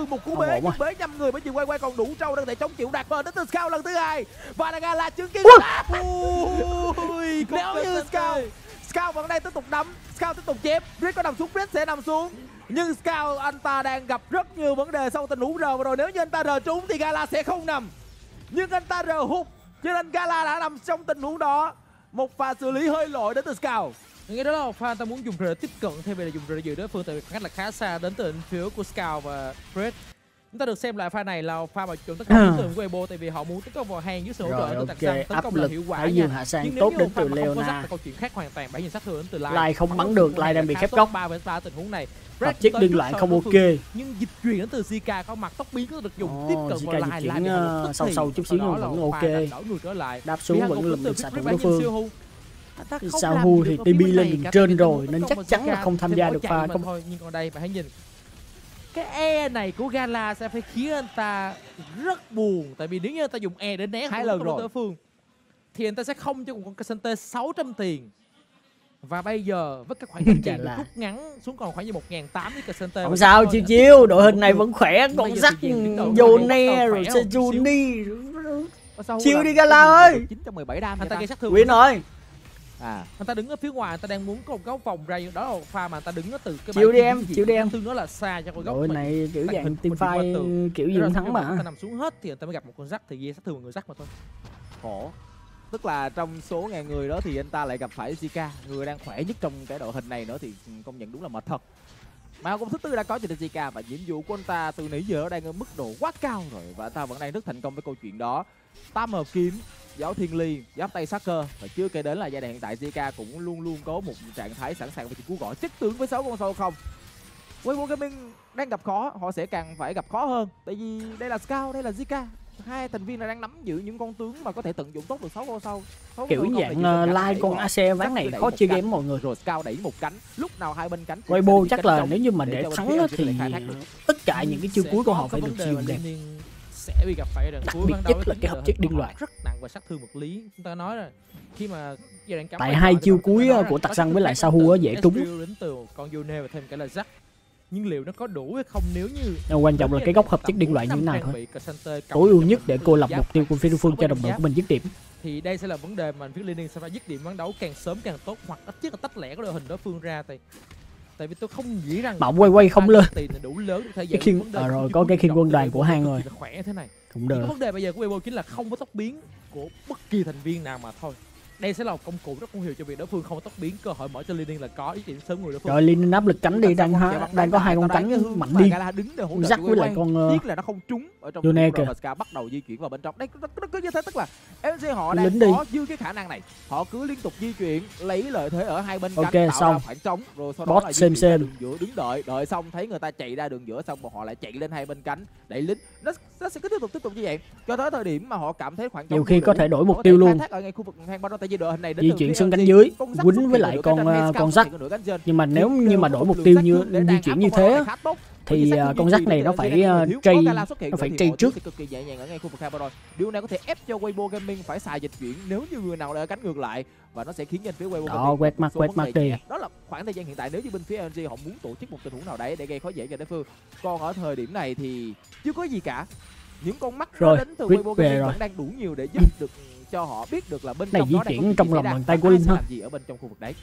Một cú bế bế nhầm người bởi vì quay quay còn đủ trâu đang thể chống chịu đạt bờ đến từ Scout lần thứ hai. Và là chứng kiến ui nếu như Scout Scout vẫn đang tiếp tục đấm Scout tiếp tục chém. Rick có nằm xuống Rick sẽ nằm xuống. Nhưng Scout anh ta đang gặp rất nhiều vấn đề sau tình huống rờ vừa rồi. Nếu như anh ta rờ trúng thì Gala sẽ không nằm. Nhưng anh ta rờ hụt cho nên Gala đã nằm trong tình huống đó. Một pha xử lý hơi lỗi đến từ Scout. Nghĩ đó là một pha anh ta muốn dùng để tiếp cận thay vì là dùng để giữ đối phương tại vì khoảng cách là khá xa đến từ phía của Scout và Fred. Chúng ta được xem lại pha này là pha mà chuẩn tấn công À. đến từ của Weibo tại vì họ muốn tấn công vào hàng dưới sự hỗ trợ ok, Tạc Xăng tấn công là lực hiệu quả nha. Hạ Sang Nhưng nếu tốt đến từ không Leona. là câu chuyện khác hoàn toàn bảy nhìn sát thương đến từ Lai. Lai không bắn được, Lai đang bị khép góc. ba với ba tình huống này. Fred chiếc trước loạn không ok. Nhưng dịch chuyển đến từ Zika có mặt tốc biến có được dùng tiếp cận vào Lai Lai ờ, sâu sâu chút xíu nhưng vẫn ok. Đáp xuống vẫn là mình sạch đối phương. ta không Sao Hu thì bên lên đường trên rồi, tấn nên công chắc chắn là không tham gia được pha công- thôi. Nhưng còn đây bạn hãy nhìn cái E này của Gala sẽ phải khiến anh ta rất buồn tại vì nếu như anh ta dùng E để né Hai lần rồi. đối phương thì anh ta sẽ không cho con Casante 600 tiền và bây giờ với cách Chà tiền được là. rút ngắn xuống còn khoảng như 1.800 với Casante Không sao, chiêu chiêu, đội hình này vẫn khỏe, còn đầu Yone rồi. Sejuni. Chiêu đi Gala ơi! 917 đam anh ta gây sát thương Quyến ơi, à. Anh ta đứng ở phía ngoài anh ta đang muốn có một góc vòng ra đó là một pha mà anh ta đứng ở từ cái Chịu bãi đi em, chịu đi em. tương đối là xa cho con góc đội mình. này kiểu dạng team fight kiểu gì cũng thắng mà. anh ta nằm xuống hết thì anh ta mới gặp một con rắc thì gây sát thương một người rắc mà thôi. Khổ. Tức là trong số ngàn người đó thì anh ta lại gặp phải Zika người đang khỏe nhất trong cái đội hình này nữa thì công nhận đúng là mệt thật. Mà công thứ tư đã có cho Zika và nhiệm vụ của anh ta từ nãy giờ đang ở mức độ quá cao rồi và anh ta vẫn đang rất thành công với câu chuyện đó. Tam hợp kiếm giáo thiên ly giáp tay sắc cơ và chưa kể đến là giai đoạn hiện tại Zika cũng luôn luôn có một trạng thái sẵn sàng và chỉ cú gọi chất tướng với sáu con sâu không. Weibo Gaming đang gặp khó họ sẽ càng phải gặp khó hơn. Tại vì đây là Scout đây là Zika hai thành viên này đang nắm giữ những con tướng mà có thể tận dụng tốt được sáu con sâu Sáu con Kiểu dạng uh, like con. AC ván này khó chơi game mọi người. rồi. Scout đẩy một cánh. Lúc nào hai bên cánh Weibo chắc là nếu như mà để thắng thì tất cả những cái chiêu cuối của họ phải được dụng đẹp. Sẽ bị gặp phải đoạn Đặc cuối biệt nhất là cái hợp chất điên loạn. rất nặng và sát thương vật lý chúng ta nói là khi mà giai đoạn cắm Tại hai thì chiêu cuối nói của Tạc sát với lại khác Sa Hu đến á, từ dễ trúng. Đến từ con Yone và thêm cả là Zac nhưng liệu nó có đủ hay không nếu như Nhưng quan trọng là cái góc hợp chất điên loạn như thế nào thôi. Tối ưu nhất để cô lập mục tiêu của phía đối phương cho đồng đội của mình dứt điểm. thì đây sẽ là vấn đề mà phía Liên Liên sẽ phải dứt điểm ván đấu càng sớm càng tốt hoặc ít nhất là tách lẻ cái đội hình đối phương ra tại tại vì tôi không nghĩ rằng ông quay quay không lên. tiền là đủ lớn để thể khiên- à, rồi, có cái khiên quân đoàn của Hang cực rồi. kỳ là khỏe thế này Cũng có vấn đề bây giờ của Weibo chính là không có tốc biến của bất kỳ thành viên nào mà thôi đây sẽ là một công cụ rất hữu hiệu cho việc đối phương không có tốc biến cơ hội mở cho Liên là có ý điểm sớm người đối phương Rồi Linh áp lực cánh đi đang ha- đang có hai con cánh mạnh đi. Rắc với lại con ờ, tiếc là nó không trúng ở trong Yone kìa. Ska bắt đầu di chuyển vào bên trong đây nó, cứ như thế tức là MC họ đang có dư cái khả năng này họ cứ liên tục di chuyển lấy lợi thế ở hai bên cánh tạo xong. ra khoảng trống rồi sau đó là xem xem. giữa đứng đợi đợi xong thấy người ta chạy ra đường giữa xong bọn họ lại chạy lên hai bên cánh đẩy lính nó, nó sẽ cứ tiếp tục tiếp tục như vậy cho tới thời điểm mà họ cảm thấy khoảng trống Nhiều khi có thể đổi mục tiêu luôn. ở ngay khu vực hang bao vì đội hình này đến Di chuyển xuống cánh dưới, quýnh với lại con, Scout con trên. nhưng mà nếu như mà đổi mục tiêu như di chuyển như thế thì sát con rắc này nó phải dưới. trây nó phải trây trước sẽ cực kỳ nhẹ nhàng ở ngay khu vực Hyperon. Điều này có thể ép cho Weibo Gaming phải xài dịch chuyển nếu như người nào ở cánh ngược lại và nó sẽ khiến bên phía Weibo Đó, Gaming quét mặt, quét mặt đi. Đó là khoảng thời gian hiện tại nếu như bên phía LG họ muốn tổ chức một tình huống nào đấy để gây khó dễ cho đối phương. Còn ở thời điểm này thì chưa có gì cả. Những con mắt Rồi, đến từ Weibo Gaming vẫn đang đủ nhiều để giúp được cho họ biết được là bên Này trong di đó đang chuyển trong gì lòng xảy ra bàn tay của Linh ha. làm gì ở bên trong khu vực đấy.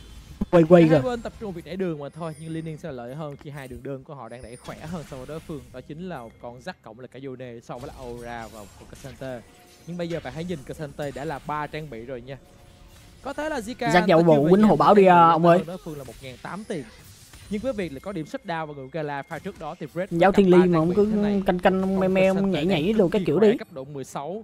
quay quay hai kìa. bên tập trung việc đẩy đường mà thôi nhưng Liên Liên sẽ là lợi hơn khi hai đường đơn của họ đang đẩy khỏe hơn so với đối phương. Đó chính là con rắc cộng là cả Yone so với là Aura và một Casante nhưng bây giờ bạn hãy nhìn Casante đã là ba trang bị rồi nha. Có thể là Zika dạo ta bộ quýnh nhưng báo đi, à, ông ơi. đối phương là 1.800 tiền. Nhưng với việc là có điểm shutdown và người Gala pha trước đó thì Fred vẫn giáo thiên ly mà ông cứ canh canh me me nhảy nhảy đồ các kỳ kiểu đi. cấp độ 16 bên phía bên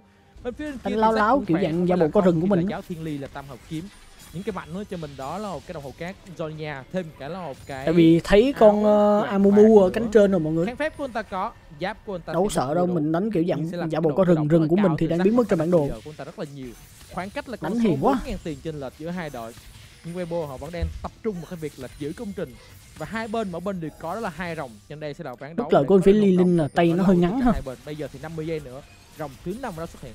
Anh lao láo kiểu dạng giả bộ có rừng của mình. giáo thiên ly là tam hợp kiếm. Những cái mạnh nữa cho mình đó là một cái đồng hồ cát Zonia thêm cả là một cái tại vì thấy con uh, vàng Amumu ở cánh trên rồi mọi người. Kháng phép của anh ta có giáp của anh ta đâu sợ đâu mình đánh kiểu dạng giả bộ có rừng rừng của mình thì đang biến mất trên bản đồ. giờ của anh ta rất là nhiều. Khoảng cách là Đánh hiền quá. 4.000 tiền chênh lệch giữa hai đội. Nhưng Weibo họ vẫn đang tập trung vào cái việc là giữ công trình. Và hai bên mỗi bên đều có đó là hai rồng. Trên đây sẽ là ván đấu để của anh phía Ly Linh là tay nó hơi ngắn ha. bây giờ thì 50 giây nữa. Rồng thứ năm nó xuất hiện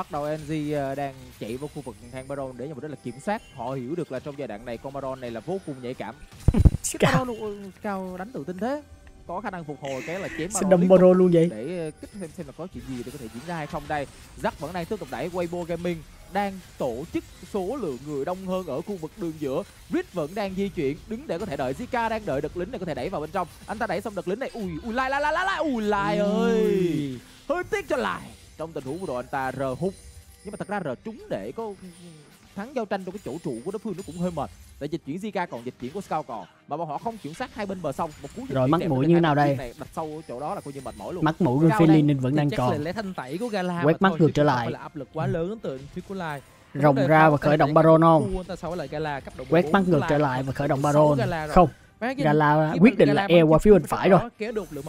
bắt đầu NG ờ, đang chạy vào khu vực hang Baron để nhằm mục đích là kiểm soát. Họ hiểu được là trong giai đoạn này con Baron này là vô cùng nhạy cảm. Scout. Baron ôi, cao đánh tự tin thế. Có khả năng phục hồi cái là chém Baron đâm Boro luôn vậy. để ờ, kích xem xem là có chuyện gì để có thể diễn ra hay không. Đây Zack vẫn đang tiếp tục đẩy Weibo Gaming đang tổ chức số lượng người đông hơn ở khu vực đường giữa. Rit vẫn đang di chuyển đứng để có thể đợi Zika đang đợi đợt lính này có thể đẩy vào bên trong. Anh ta đẩy xong đợt lính này. Ui ui lai lai lai lai ui lai ơi. Hơi tiếc cho lại trong tình huống vừa rồi anh ta rờ hút. Nhưng mà thật ra rờ trúng để có thắng giao tranh trong cái chỗ trụ của đối phương nó cũng hơi mệt. Tại dịch chuyển Zika còn dịch chuyển của Scout còn. Mà bọn họ không kiểm soát hai bên bờ sông. Một cú Rồi chuyển mắc đẹp mũi như nào đây? này đặt sâu ở chỗ đó là coi như mệt mỏi luôn. Mắt mũi của. Ly Ninh vẫn đang chắc còn. là lẽ thanh tẩy của Gala Quét mắt ngược trở lại. là áp lực quá lớn từ phía của Lai. Rồng ra và khởi động Baron không? quét 14 mắt ngược trở lại và khởi động Baron. Không. Gala quyết định là e qua phía bên phải rồi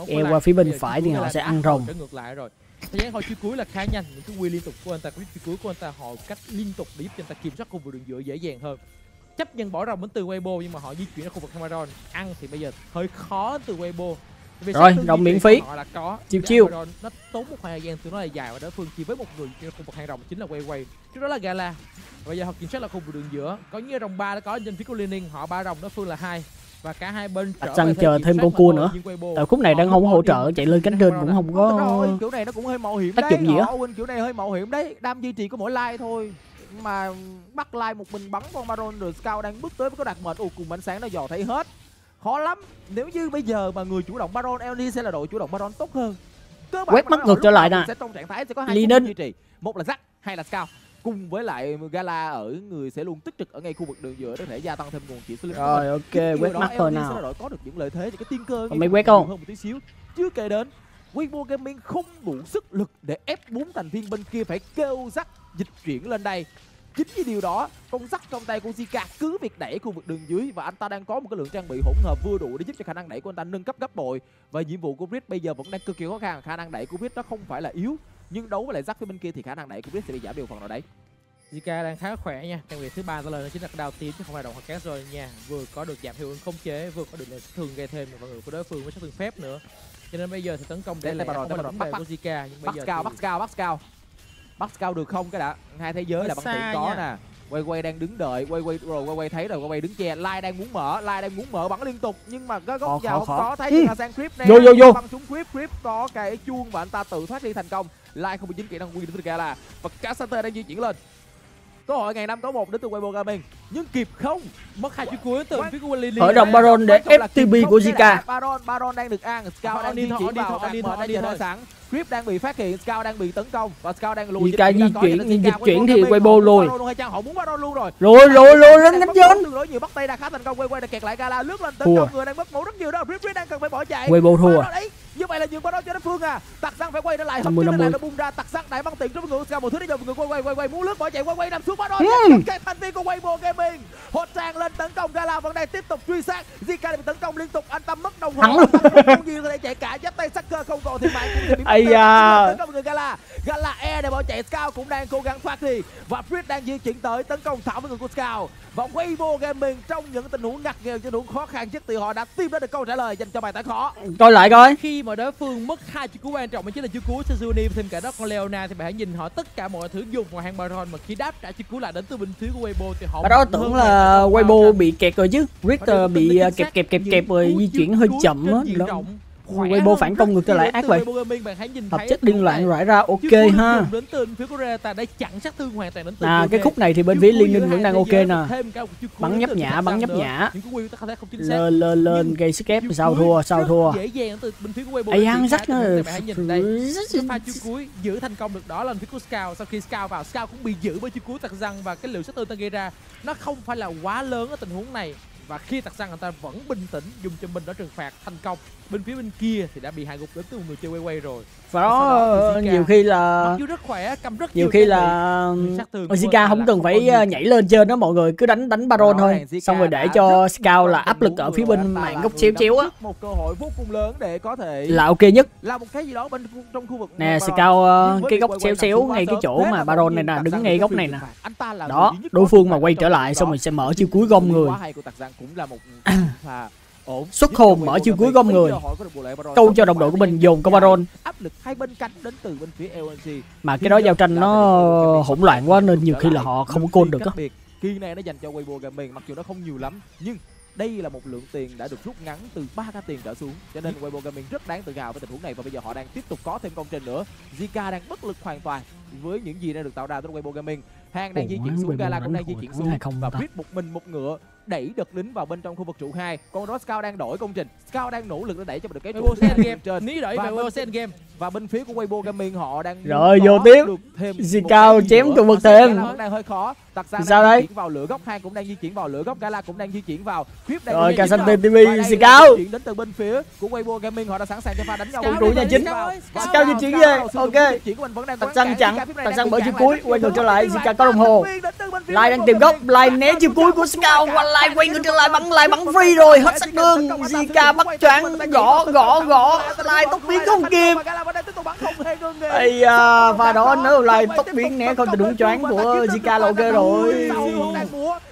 E qua phía bên phải thì họ sẽ ăn rồng. Thời gian hồi chiếc cuối là khá nhanh. Những cái quy liên tục của anh ta cái chiếc cuối của anh ta họ cách liên tục để giúp cho anh ta kiểm soát khu vực đường giữa dễ dàng hơn. Chấp nhận bỏ rồng đến từ Weibo nhưng mà họ di chuyển ra khu vực Cameron ăn thì bây giờ hơi khó từ Weibo. Vì Rồi, rồng miễn phí. họ là có. Chiêu chiêu. Nó tốn một khoảng thời gian tương đối là dài và đối phương chỉ với một người trên khu vực hàng rồng chính là Wei Wei. Trước đó là Gala. Bây giờ họ kiểm soát là khu vực đường giữa. Có như rồng ba đã có trên phía của Liên Ninh họ ba rồng đối phương là hai và cả hai bên Đặt trở về chờ thêm con cua nữa. tại khúc này đang không có hỗ trợ chạy lên cánh trên cũng không có kiểu này nó cũng hơi mạo hiểm tác dụng gì á? Kiểu này hơi mạo hiểm đấy. Đam duy trì có mỗi like thôi. Mà bắt like một mình bắn con Baron rồi Scout đang bước tới với cái đặc mệnh ồ cùng ánh sáng nó dò thấy hết. Khó lắm. Nếu như bây giờ mà người chủ động Baron LD sẽ là đội chủ động Baron tốt hơn. Cơ bản Quét mắt ngược trở lại nè. sẽ trong trạng thái sẽ có hai Lee duy trì. Một là Zack hay là Scout cùng với lại Gala ở người sẽ luôn tích trực ở ngay khu vực đường giữa để có thể gia tăng thêm nguồn chỉ số rồi ok quét mắt thôi sẽ nào. đội có được những lợi thế những cái tiên cơ Còn mấy quét không? hơn một tí xíu. Chưa kể đến Weibo Gaming không đủ sức lực để ép bốn thành viên bên kia phải kêu rắc dịch chuyển lên đây. Chính vì điều đó con rắc trong tay của Zika cứ việc đẩy khu vực đường dưới và anh ta đang có một cái lượng trang bị hỗn hợp vừa đủ để giúp cho khả năng đẩy của anh ta nâng cấp gấp bội. Và nhiệm vụ của Brit bây giờ vẫn đang cực kỳ khó khăn khả năng đẩy của Brit nó không phải là yếu nhưng đấu với lại rắc phía bên kia thì khả năng đẩy của Brit sẽ bị giảm đi một phần nào đấy. Zika đang khá khỏe nha. Trang bị thứ ba tới lời đó chính là cái đao tím chứ không phải đồng hoạt cát rồi nha. Vừa có được giảm hiệu ứng khống chế vừa có được lượng sát thương gây thêm và người của đối phương với sát thương phép nữa. Cho nên bây giờ thì tấn công để lẻ không phải là vấn đề của Zika nhưng bây bắt giờ cao bắt cao bắt cao bắt cao được không cái đã? Hai thế giới là bắn xa tiện có nè. Quay quay đang đứng đợi quay quay rồi quay quay thấy rồi quay quay đứng che. Lai đang muốn mở lai đang muốn mở bắn liên tục nhưng mà cái góc vào không có. Thấy mà sang creep nè Vô, vô, vô. bắn trúng creep creep có cái chuông và anh ta tự thoát đi thành công lai không bị dính kỹ năng win từ gala. Và Cassandra đang di chuyển lên. Cơ hội ngày năm có một đến từ Weibo Gaming. Nhưng kịp không? Mất hai chiếc cuối từ phía của Lily Khởi động Baron để là không? Của Zika. Baron Baron đang được ăn. Scout Họ đang đi chuyển họ đi vào họ đi thôi, đang chờ sẵn. Creep đang bị phát hiện Scout đang bị tấn công. Và Scout đang lùi Zika di chuyển, là dịch chuyển Weibo thì Weibo họ lùi. Họ muốn Baron luôn rồi. Rồi rồi rồi lên cánh trên tương đối nhiều bắt tay đã khá thành công. Quay quay đã kẹt lại gala lướt lên tấn công người đang mất máu rất nhiều. Đó Rip Rip đang cần phải bỏ chạy. Weibo thua như vậy là nhường Baron cho đối phương à. Tặc răng phải quay trở lại hấp 50, chân lại 50. nó bung ra. Tặc răng đại băng tiền trong người một thứ để cho người quay quay quay quay muốn lướt bỏ chạy quay quay nằm xuống Baron Ừ. các thành viên của Weibo Gaming. Hốt trang lên tấn công gala vẫn đang tiếp tục truy sát. Zika bị tấn công liên tục anh ta mất đồng hồ. Không gì có thể chạy cả. Giáp tay Sucker không còn thì mạng cũng bị tấn công người gala. Gala e để bỏ chạy Scout cũng đang cố gắng thoát đi. Và Fritz đang di chuyển tới tấn công thẳng với người của Scout. Và Weibo Gaming trong những tình huống ngặt nghèo những tình huống khó khăn nhất thì họ đã tìm ra được câu trả lời dành cho bài toán khó. Coi lại coi. Khi mà đối phương mất hai chiếc cú quan trọng đó chính là chiếc cú Sezuni thêm cả đó con Leona thì bạn hãy nhìn họ tất cả mọi thứ dùng vào hang Baron. Mà khi đáp trả chiếc cú lại đến từ bên phía của Weibo thì họ đó tưởng là Weibo bị kẹt rồi chứ. Richter bị à, kẹp kẹp kẹp kẹp rồi di chuyển hơi chậm á khỏe Weibo phản công ngược trở lại ác vậy. Hợp chất điên loạn rải ra ok Chiếc ha. à Korea. cái khúc này thì bên Chiếc phía Liên Ninh vẫn đang ok nè. chiếc Bắn nhấp phía bắn nhấp xác. Lên lên lên gây skip chiêu sao thua sao thua? ấy ăn rắc giữ thành công được đó là phía của Scout. Sau khi Scout vào Scout cũng bị giữ bởi chiêu cuối tặc răng và cái lượng sát thương ta gây ra nó không phải là quá lớn ở tình huống này và khi thật rằng người ta vẫn bình tĩnh dùng cho mình đó trừng phạt thành công. Bên phía bên kia thì đã bị hạ gục đến từ một người chơi quay quay rồi. Và đó đó Zika- nhiều khi là mặc dù rất khỏe cầm rất nhiều nhiều khi là Vern không cần phải ờ, nhảy lên trên đó mọi người cứ đánh đánh baron thôi. Xong rồi để cho scout là áp lực ở phía bên anh là góc nắm xéu á. một cơ hội vô cùng lớn để có thể là ok nhất. là một cái gì đó bên trong khu vực nè scout ờ, cái góc nằm xuống ngay cái chỗ mà baron này nè Tạc đứng ngay góc này nè. Anh đó đối phương mà quay trở lại xong rồi sẽ mở chiêu cuối gom người cũng là một là ổn. Xuất hồn mở chiêu cuối gom người. câu cho đồng đội của mình dồn baron. áp lực hai bên cánh đến từ bên phía LNG mà cái đó giao tranh nó hỗn loạn quá nên nhiều khi là họ không có côn được á. Kỳ này nó dành cho Weibo Gaming mặc dù nó không nhiều lắm nhưng đây là một lượng tiền đã được rút ngắn từ 3 ca tiền trở xuống. Cho nên Weibo Gaming rất đáng tự hào với tình huống này và bây giờ họ đang tiếp tục có thêm công trình nữa. Zika đang bất lực hoàn toàn với những gì đang được tạo ra từ Weibo Gaming Hang đang Ủa, di chuyển xuống Gala cũng đang di chuyển xuống 20 và. Rip một mình một ngựa đẩy đợt lính vào bên trong khu vực trụ 2 còn đó Scout đang đổi công trình. Scout đang nỗ lực để đẩy cho mình được cái trụ hai game. trên. Ní đẩy Và về Sen game. và bên phía của Weibo Gaming họ đang Rồi, vô tiếp. gì chém trụ vực thêm. Vẫn đang hơi khó. Tặc Sang Sao đang đây? di chuyển vào lửa góc hai cũng đang di chuyển vào lửa góc. Gala cũng đang di chuyển vào. Khuyếp đang Rồi, chuyển vào. TV, di chuyển đến từ bên phía của Weibo Gaming. Họ đã sẵn sàng cho pha đánh nhau. Công chủ nhà chính. Scout di chuyển về, ok. Tặc Sang chặn, Tặc Sang mở chiêu cuối, quay ngược trở lại, Zika có đồng hồ. Lai đang tìm góc, Lai né chiêu cuối của Scout, qua Lai quay ngược trở lại bắn Lai bắn free rồi, hết sát thương. Zika bắt choáng, gõ gõ gõ, Lai tốc biến không kịp. Ây à, và đó nếu Lai tốc biến né không tình huống choáng của Zika là ok rồi.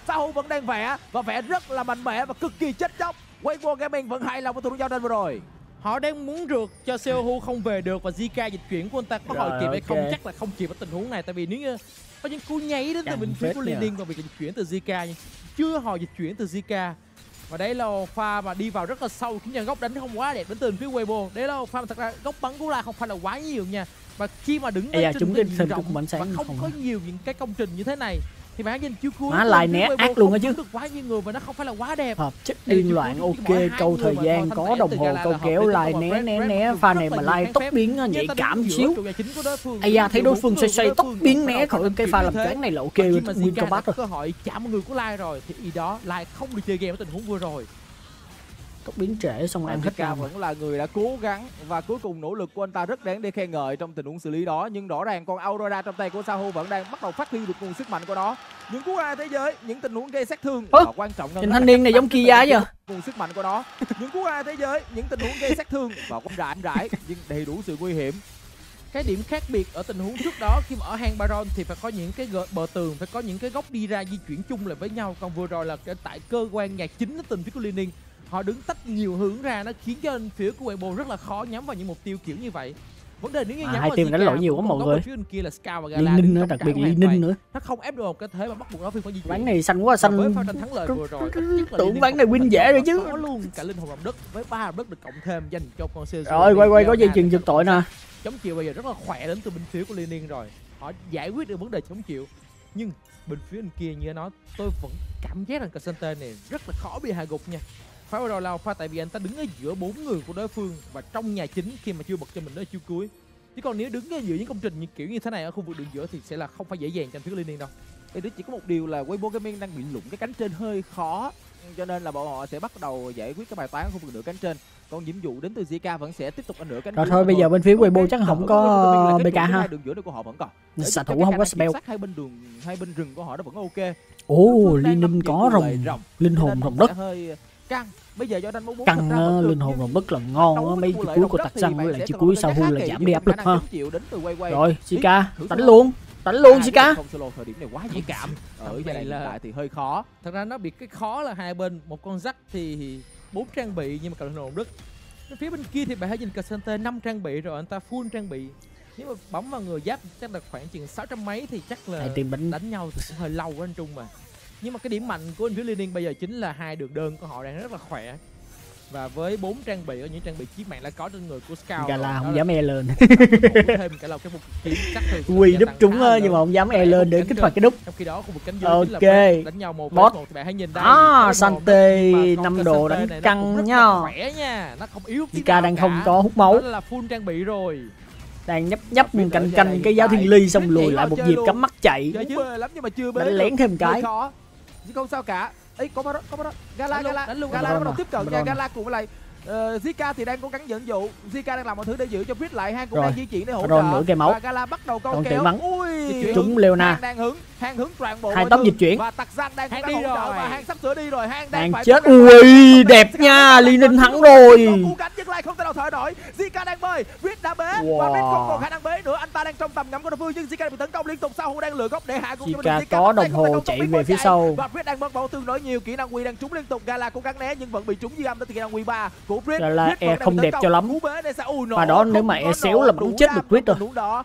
Sao vẫn đang vẽ và vẽ rất là mạnh mẽ và cực kỳ chết chóc. Weibo Gaming vẫn hài lòng với huống giao tranh vừa rồi. họ đang muốn rượt cho Seohu không về được và Zika dịch chuyển của anh ta có hồi kịp hay không chắc là không kịp ở tình huống này tại vì nếu như có những cú nháy đến từ bên phía của. Liên và việc dịch chuyển từ Zika nhưng chưa hồi dịch chuyển từ Zika và đấy là pha mà đi vào rất là sâu khiến cho góc đánh không quá đẹp đến từ phía Weibo đấy là pha mà thật ra góc bắn của la không phải là quá nhiều nha và khi mà đứng da, trên diện thêm rộng và không không có á. nhiều những cái công trình như thế này thì bạn nhìn chiếu cuối Má của lại né ác luôn á chứ. quá nhiều người và nó không phải là quá đẹp. Hợp chất điên chiêu loạn ok câu thời gian có đồng hồ câu kéo lại né né né pha này mà lai tốc phép, biến nhạy cảm xíu. ây da thấy đối phương xoay xoay tốc phương biến né khỏi cái pha như làm choáng này là ok Zika combat rồi cơ hội chạm người của Lai rồi thì ý đó Lai không được chơi game ở tình huống vừa rồi tốc biến trễ xong ăn hết cam vẫn là người đã cố gắng và cuối cùng nỗ lực của anh ta rất đáng để khen ngợi trong tình huống xử lý đó nhưng rõ ràng con Aurora trong tay của Sahu vẫn đang bắt đầu phát huy được nguồn sức mạnh của nó những cú hai thế giới những tình huống gây sát thương Ơ, và quan trọng hơn nhìn thanh niên này giống Kia vậy? nguồn sức mạnh của nó những cú hai thế giới những tình huống gây sát thương và quan rãi rãi nhưng đầy đủ sự nguy hiểm cái điểm khác biệt ở tình huống trước đó khi mà ở hang Baron thì phải có những cái bờ tường phải có những cái góc đi ra di chuyển chung lại với nhau còn vừa rồi là tại cơ quan nhà chính ở tình phía của Liên Ninh họ đứng tách nhiều hướng ra nó khiến cho bên phía của Weibo rất là khó nhắm vào những mục tiêu kiểu như vậy. Vấn đề nếu như À, nhắm hai team đánh lỗi nhiều quá mọi người. bên phía bên kia là Scout và Gala Ninh nữa đặc biệt Liên. Ninh nữa. Nó không ép được một cái thế mà bắt buộc nó phải di chuyển. Ván này xanh quá với xanh pha tranh thắng lợi vừa rồi tưởng ván này win dễ rồi chứ. có luôn. Cả linh hồn động đất với ba động đất được cộng thêm dành cho con siêu rồi quay quay có dây chuyền giật tội nè. Chống chịu bây giờ rất là khỏe đến từ bên phía của Liên Ninh rồi. Họ giải quyết được vấn đề chống chịu. Nhưng bên phía bên kia như nó tôi vẫn cảm giác rằng Casante này rất là khó bị hạ gục nha pha vừa rồi là pha tại vì anh ta đứng ở giữa bốn người của đối phương và trong nhà chính khi mà chưa bật cho mình ở chiêu cuối. Chứ còn nếu đứng ở giữa những công trình như kiểu như thế này ở khu vực đường giữa thì sẽ là không phải dễ dàng cho phía Liên Ninh đâu. Thì đó chỉ có một điều là Weibo Gaming đang bị lủng cái cánh trên hơi khó cho nên là bọn họ sẽ bắt đầu giải quyết cái bài toán ở khu vực nửa cánh trên. Còn nhiệm vụ đến từ Zika vẫn sẽ tiếp tục ở nửa cánh rồi thôi bây giờ bên phía Weibo chắc không có BK ha. hai đường giữa của họ vẫn còn. Xạ thủ không có spell. hai bên đường hai bên rừng của họ nó vẫn ok. Ồ liên giữ có rồng. linh hồn rồng đất. hơi căng bây giờ do đánh bốn bốn căng ờ, linh hồn rồng đất là ngon á mấy chiếc cuối của tặc răng với lại chiếc cuối sau hu là giảm đi áp lực ha. Rồi Zika đánh luôn đánh luôn Zika không solo thời điểm này quá dễ cảm. Ở đoạn là- tại thì hơi khó. thật ra nó bị cái khó là hai bên một con rắc thì bốn trang bị nhưng mà cận hồn đất Bên phía bên kia thì bạn hãy nhìn Casante năm trang bị rồi anh ta full trang bị. Nếu mà bấm vào người giáp chắc là khoảng chừng 600 mấy thì chắc là đánh đánh nhau thì cũng hơi lâu của anh Trung mà nhưng mà cái điểm mạnh của anh phía Liên bây giờ chính là hai đường đơn của họ đang rất là khỏe. Và với bốn trang bị ở những trang bị chiếc mạng đã có trên người của Scout Gala không dám e lên. Thêm cả là cái một kiếm của quy đúp trúng á, nhưng mà không dám e lên để kích hoạt cái đúp. Trong khi đó khu vực cánh dưới Ok. đánh nhau một Bot. một thì bạn hãy nhìn đây. À, Sante năm đồ đánh căng nha. khỏe nha. Nó không yếu nào đang không có hút máu. Là full trang bị rồi. Đang nhấp nhấp canh canh cái giáo thiên ly xong lùi lại một nhịp cắm mắt chạy. Đánh lén thêm cái chứ không sao cả ấy có đó có đó gala gala đánh luôn, gala bắt đầu tiếp cận nha à. gala cùng với lại uh, Zika thì đang cố gắng dẫn dụ Zika đang làm mọi thứ để giữ cho Brit lại hang cũng Rồi. đang di chuyển để hỗ trợ nửa cây máu. và gala bắt đầu câu Còn kéo bắn. ui Trúng Leona. hang đang hứng hang hứng toàn bộ Hai thứ. dịch chuyển. và tặc răng đang Hang đi hỗ trợ rồi. và hang sắp sửa đi rồi hang đang Hang phải chết. Ui, đẹp nha, Ly Ninh thắng rồi. Lại không thể nào thở nổi. Zika đang bơi Brit đã bế. Và Wow. Brit không còn khả năng bế nữa. Anh ta đang trong tầm ngắm của đối phương nhưng Zika bị tấn công liên tục. Sau hùng đang lựa góc để hạ cho Zika có đồng không hồ chạy về phía sau. và Brit đang mất máu tương đối nhiều. Kỹ năng quy đang trúng liên tục. Gala cố gắng né nhưng vẫn bị trúng dư âm từ kỹ năng quy ba của Brit vẫn e không đẹp cho lắm. Này Pha đó nếu không mà e xéo là đủ chết được không rồi. đủ đó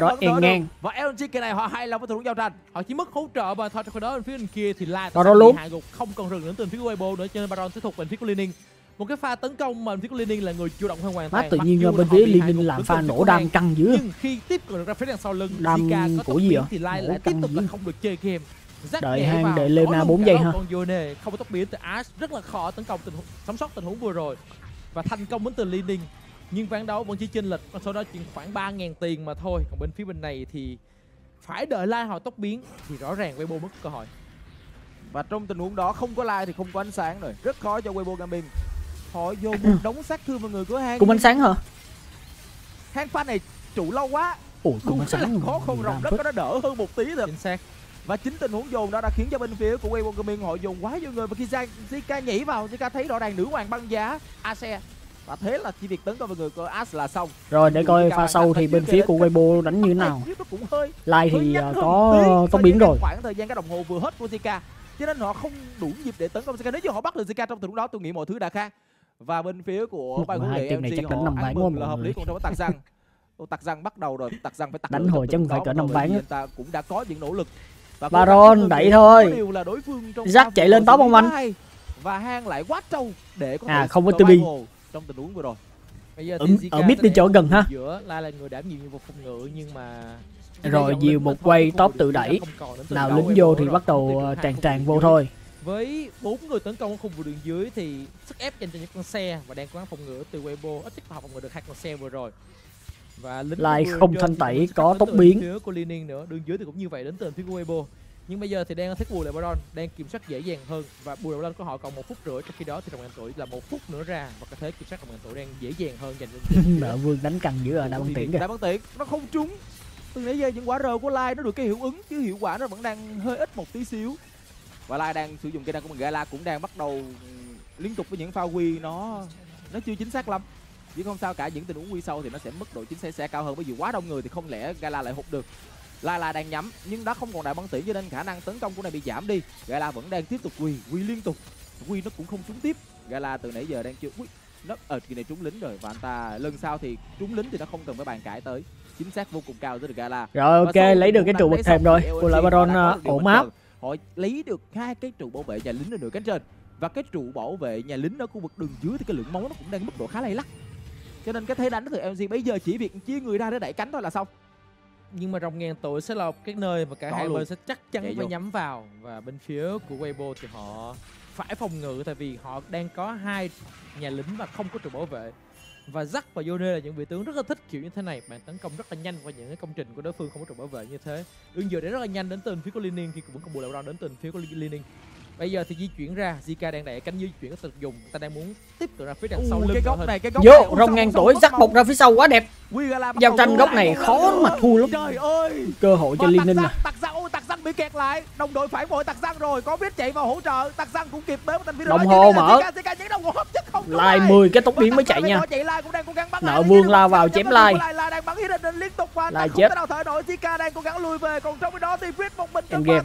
đó e ngang. và LG cái này họ hài lòng với thủ giao tranh. Họ chỉ mất hỗ trợ mà thôi khi đó bên phía bên kia thì Baron luôn. hạ gục. Không còn rừng đến từ phía Weibo nữa cho nên Baron sẽ thuộc bên phía của Lining một cái pha tấn công mà bên phía của Lining là người chủ động hơn hoàn toàn. tự Mặc nhiên bên phía gục làm pha nổ đam căng dữ. nhưng khi tiếp cận được ra phía đằng sau lưng Đam Zika có của gì thì lai lại tiếp tục là không được chơi game. Rắc Đợi hang, đợi bốn cả giây đó, ha. còn Yone không có tốc biến từ Ash rất là khó tấn công tình huống sống sót tình huống vừa rồi. Và thành công đến từ Lining nhưng ván đấu vẫn chỉ chênh lệch con số đó chỉ khoảng 3.000 tiền mà thôi. Còn bên phía bên này thì phải đợi lai họ tốc biến thì rõ ràng Weibo mất cơ hội. Và trong tình huống đó không có like thì không có ánh sáng rồi. Rất khó cho Weibo Gaming họ dồn một đống sát thương vào người của hang Cung ánh sáng hả? hang fan này trụ lâu quá. Ủa, cung cũng ánh sáng. khó không rộng Làm đất nó đỡ hơn một tí thôi chính xác. Và chính tình huống dồn đó đã khiến cho bên phía của Weibo Gaming họ dồn quá nhiều người. Và khi Zika, nhảy vào Zika thấy rõ ràng nữ hoàng băng giá Ase và thế là chỉ việc tấn công vào người của As là xong. Rồi để coi pha sau thành thì bên phía của Weibo đánh như thế nào. Lai thì à, có với biến rồi. khoảng thời gian cái đồng hồ vừa hết của Zika. Cho nên họ không đủ nhịp để tấn công Zika. Nếu như họ bắt được Zika trong tình huống đó tôi nghĩ mọi thứ đã khác và bên phía của hai luyện team này chắc đánh năm ván quá là hợp lý còn trong tạc răng tạc răng bắt đầu rồi tạc răng phải tạc Đánh hồi tình phải cỡ năm ván ta cũng đã có những nỗ lực và Baron đẩy thôi. Là pha chạy lên top không anh? và hang lại quá trâu để có À, không có TB. trong tình huống vừa rồi bây giờ Ở- ở mid đi chỗ gần ha. giữa lai là người đảm nhiệm nhiệm vụ phòng ngự nhưng mà Rồi lính một quay top tự đẩy. Nào lính vô thì bắt đầu à, tràn tràn vô thôi. Với bốn người tấn công ở khu vực đường dưới thì sức ép dành cho những con xe và đang cố gắng phòng ngự từ Weibo ít nhất họ phòng ngự được hai con xe vừa rồi. Và lính vừa không thanh tẩy, có tốc biến. phía của Lining nữa. Đường dưới thì cũng như vậy đến từ phía của Weibo. Nhưng bây giờ thì đang thích bù lại Baron đang kiểm soát dễ dàng hơn và bù lại Baron của họ còn một phút rưỡi trong khi đó thì đồng ngàn tuổi là một phút nữa ra và có thể kiểm soát đồng ngàn tuổi đang dễ dàng hơn dành cho Nợ vương đánh căng dữ à, đã băng tiễn kìa. Đại băng tiễn nó không trúng. Từ nãy giờ những quả rờ của Lai nó được cái hiệu ứng chứ hiệu quả nó vẫn đang hơi ít một tí xíu và Lai đang sử dụng cây đăng của mình. Gala cũng đang bắt đầu ừm, liên tục với những pha quy nó nó chưa chính xác lắm. Chứ không sao cả những tình huống quy sâu thì nó sẽ mức độ chính xác sẽ cao hơn. Bởi vì quá đông người thì không lẽ Gala lại hụt được. Lai đang nhắm nhưng đã không còn đại băng tiễn cho nên khả năng tấn công của này bị giảm đi. Gala vẫn đang tiếp tục quy quy liên tục. Quy nó cũng không trúng tiếp. Gala từ nãy giờ đang chưa Ui, nó ở kỳ này trúng lính rồi. Và anh ta lần sau thì trúng lính thì nó không cần phải bàn cãi tới. Chính xác vô cùng cao tới được Gala. Rồi ok, lấy được cái trụ bậc thềm rồi. Cô lại Baron điều ổn áp. Họ lấy được hai cái trụ bảo vệ nhà lính ở nửa cánh trên. Và cái trụ bảo vệ nhà lính ở khu vực đường dưới thì cái lượng máu nó cũng đang mức độ khá lay lắc. Cho nên cái thế đánh từ LG bây giờ chỉ việc chia người ra để đẩy cánh thôi là xong. Nhưng mà rồng ngàn tuổi sẽ là cái nơi mà cả Có hai luôn. bên sẽ chắc chắn Chạy phải vô. nhắm vào. Và bên phía của Weibo thì họ phải phòng ngự tại vì họ đang có hai nhà lính và không có trụ bảo vệ và Zack và Yone là những vị tướng rất là thích kiểu như thế này. Bạn tấn công rất là nhanh qua những cái công trình của đối phương không có trụ bảo vệ như thế. Đương giờ để rất là nhanh đến từ phía của Lining khi vẫn còn bù lại Brown đến từ phía của Lining bây giờ thì di chuyển ra Zika đang đẩy cánh di chuyển có thực dùng ta đang muốn tiếp tục ra phía đằng sau lưng cái của góc này cái góc Vô, rồng ngàn tuổi dắt bọc ra phía sau quá đẹp. Giao tranh góc này khó mà thua lắm. trời ơi Cơ hội cho Liên Ninh răng, à. tặc răng ôi tặc răng bị kẹt lại đồng đội phản bội tặc răng rồi có biết chạy vào hỗ trợ tặc răng cũng kịp bế một thành viên Đồng hồ mở. Lai ai. 10 cái tốc biến mới chạy nha. bỏ chạy Lai cũng đang cố gắng bắt Nợ vương lao vào chém Lai. của Lai Lai đang bắn hit định liên tục qua Lai không chết. thể nào thở nổi Zika đang cố gắng lui về còn trong khi đó thì Fritz một mình Em game.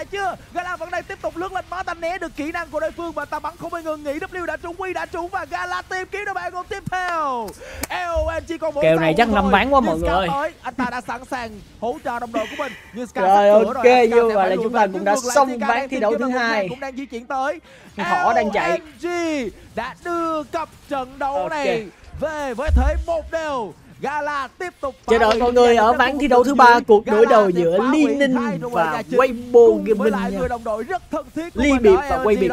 Lại chưa? Gala vẫn đang tiếp tục lướt lên má ta né. Được kỹ năng của đối phương và ta bắn không bao ngừng. Nghỉ W đã trúng Quy đã trúng và Gala tìm kiếm được bạn còn tiếp theo. LOL chỉ còn một Kèo này chắc năm ván quá mọi người. anh ta đã sẵn sàng hỗ trợ đồng đội của mình. Nhưng Scar Rồi, ok, như vậy là chúng ta cũng đã xong ván thi đấu thứ hai. cũng đang di chuyển tới. Thỏ đang chạy. Đã đưa cặp trận đấu này về với thế một đều Gala tiếp tục Chờ đợi mọi người ở ván thi đấu thứ ba cuộc đối đầu giữa hủy Ninh và Weibo Gaming nha. Ly mình biệt và quay biệt.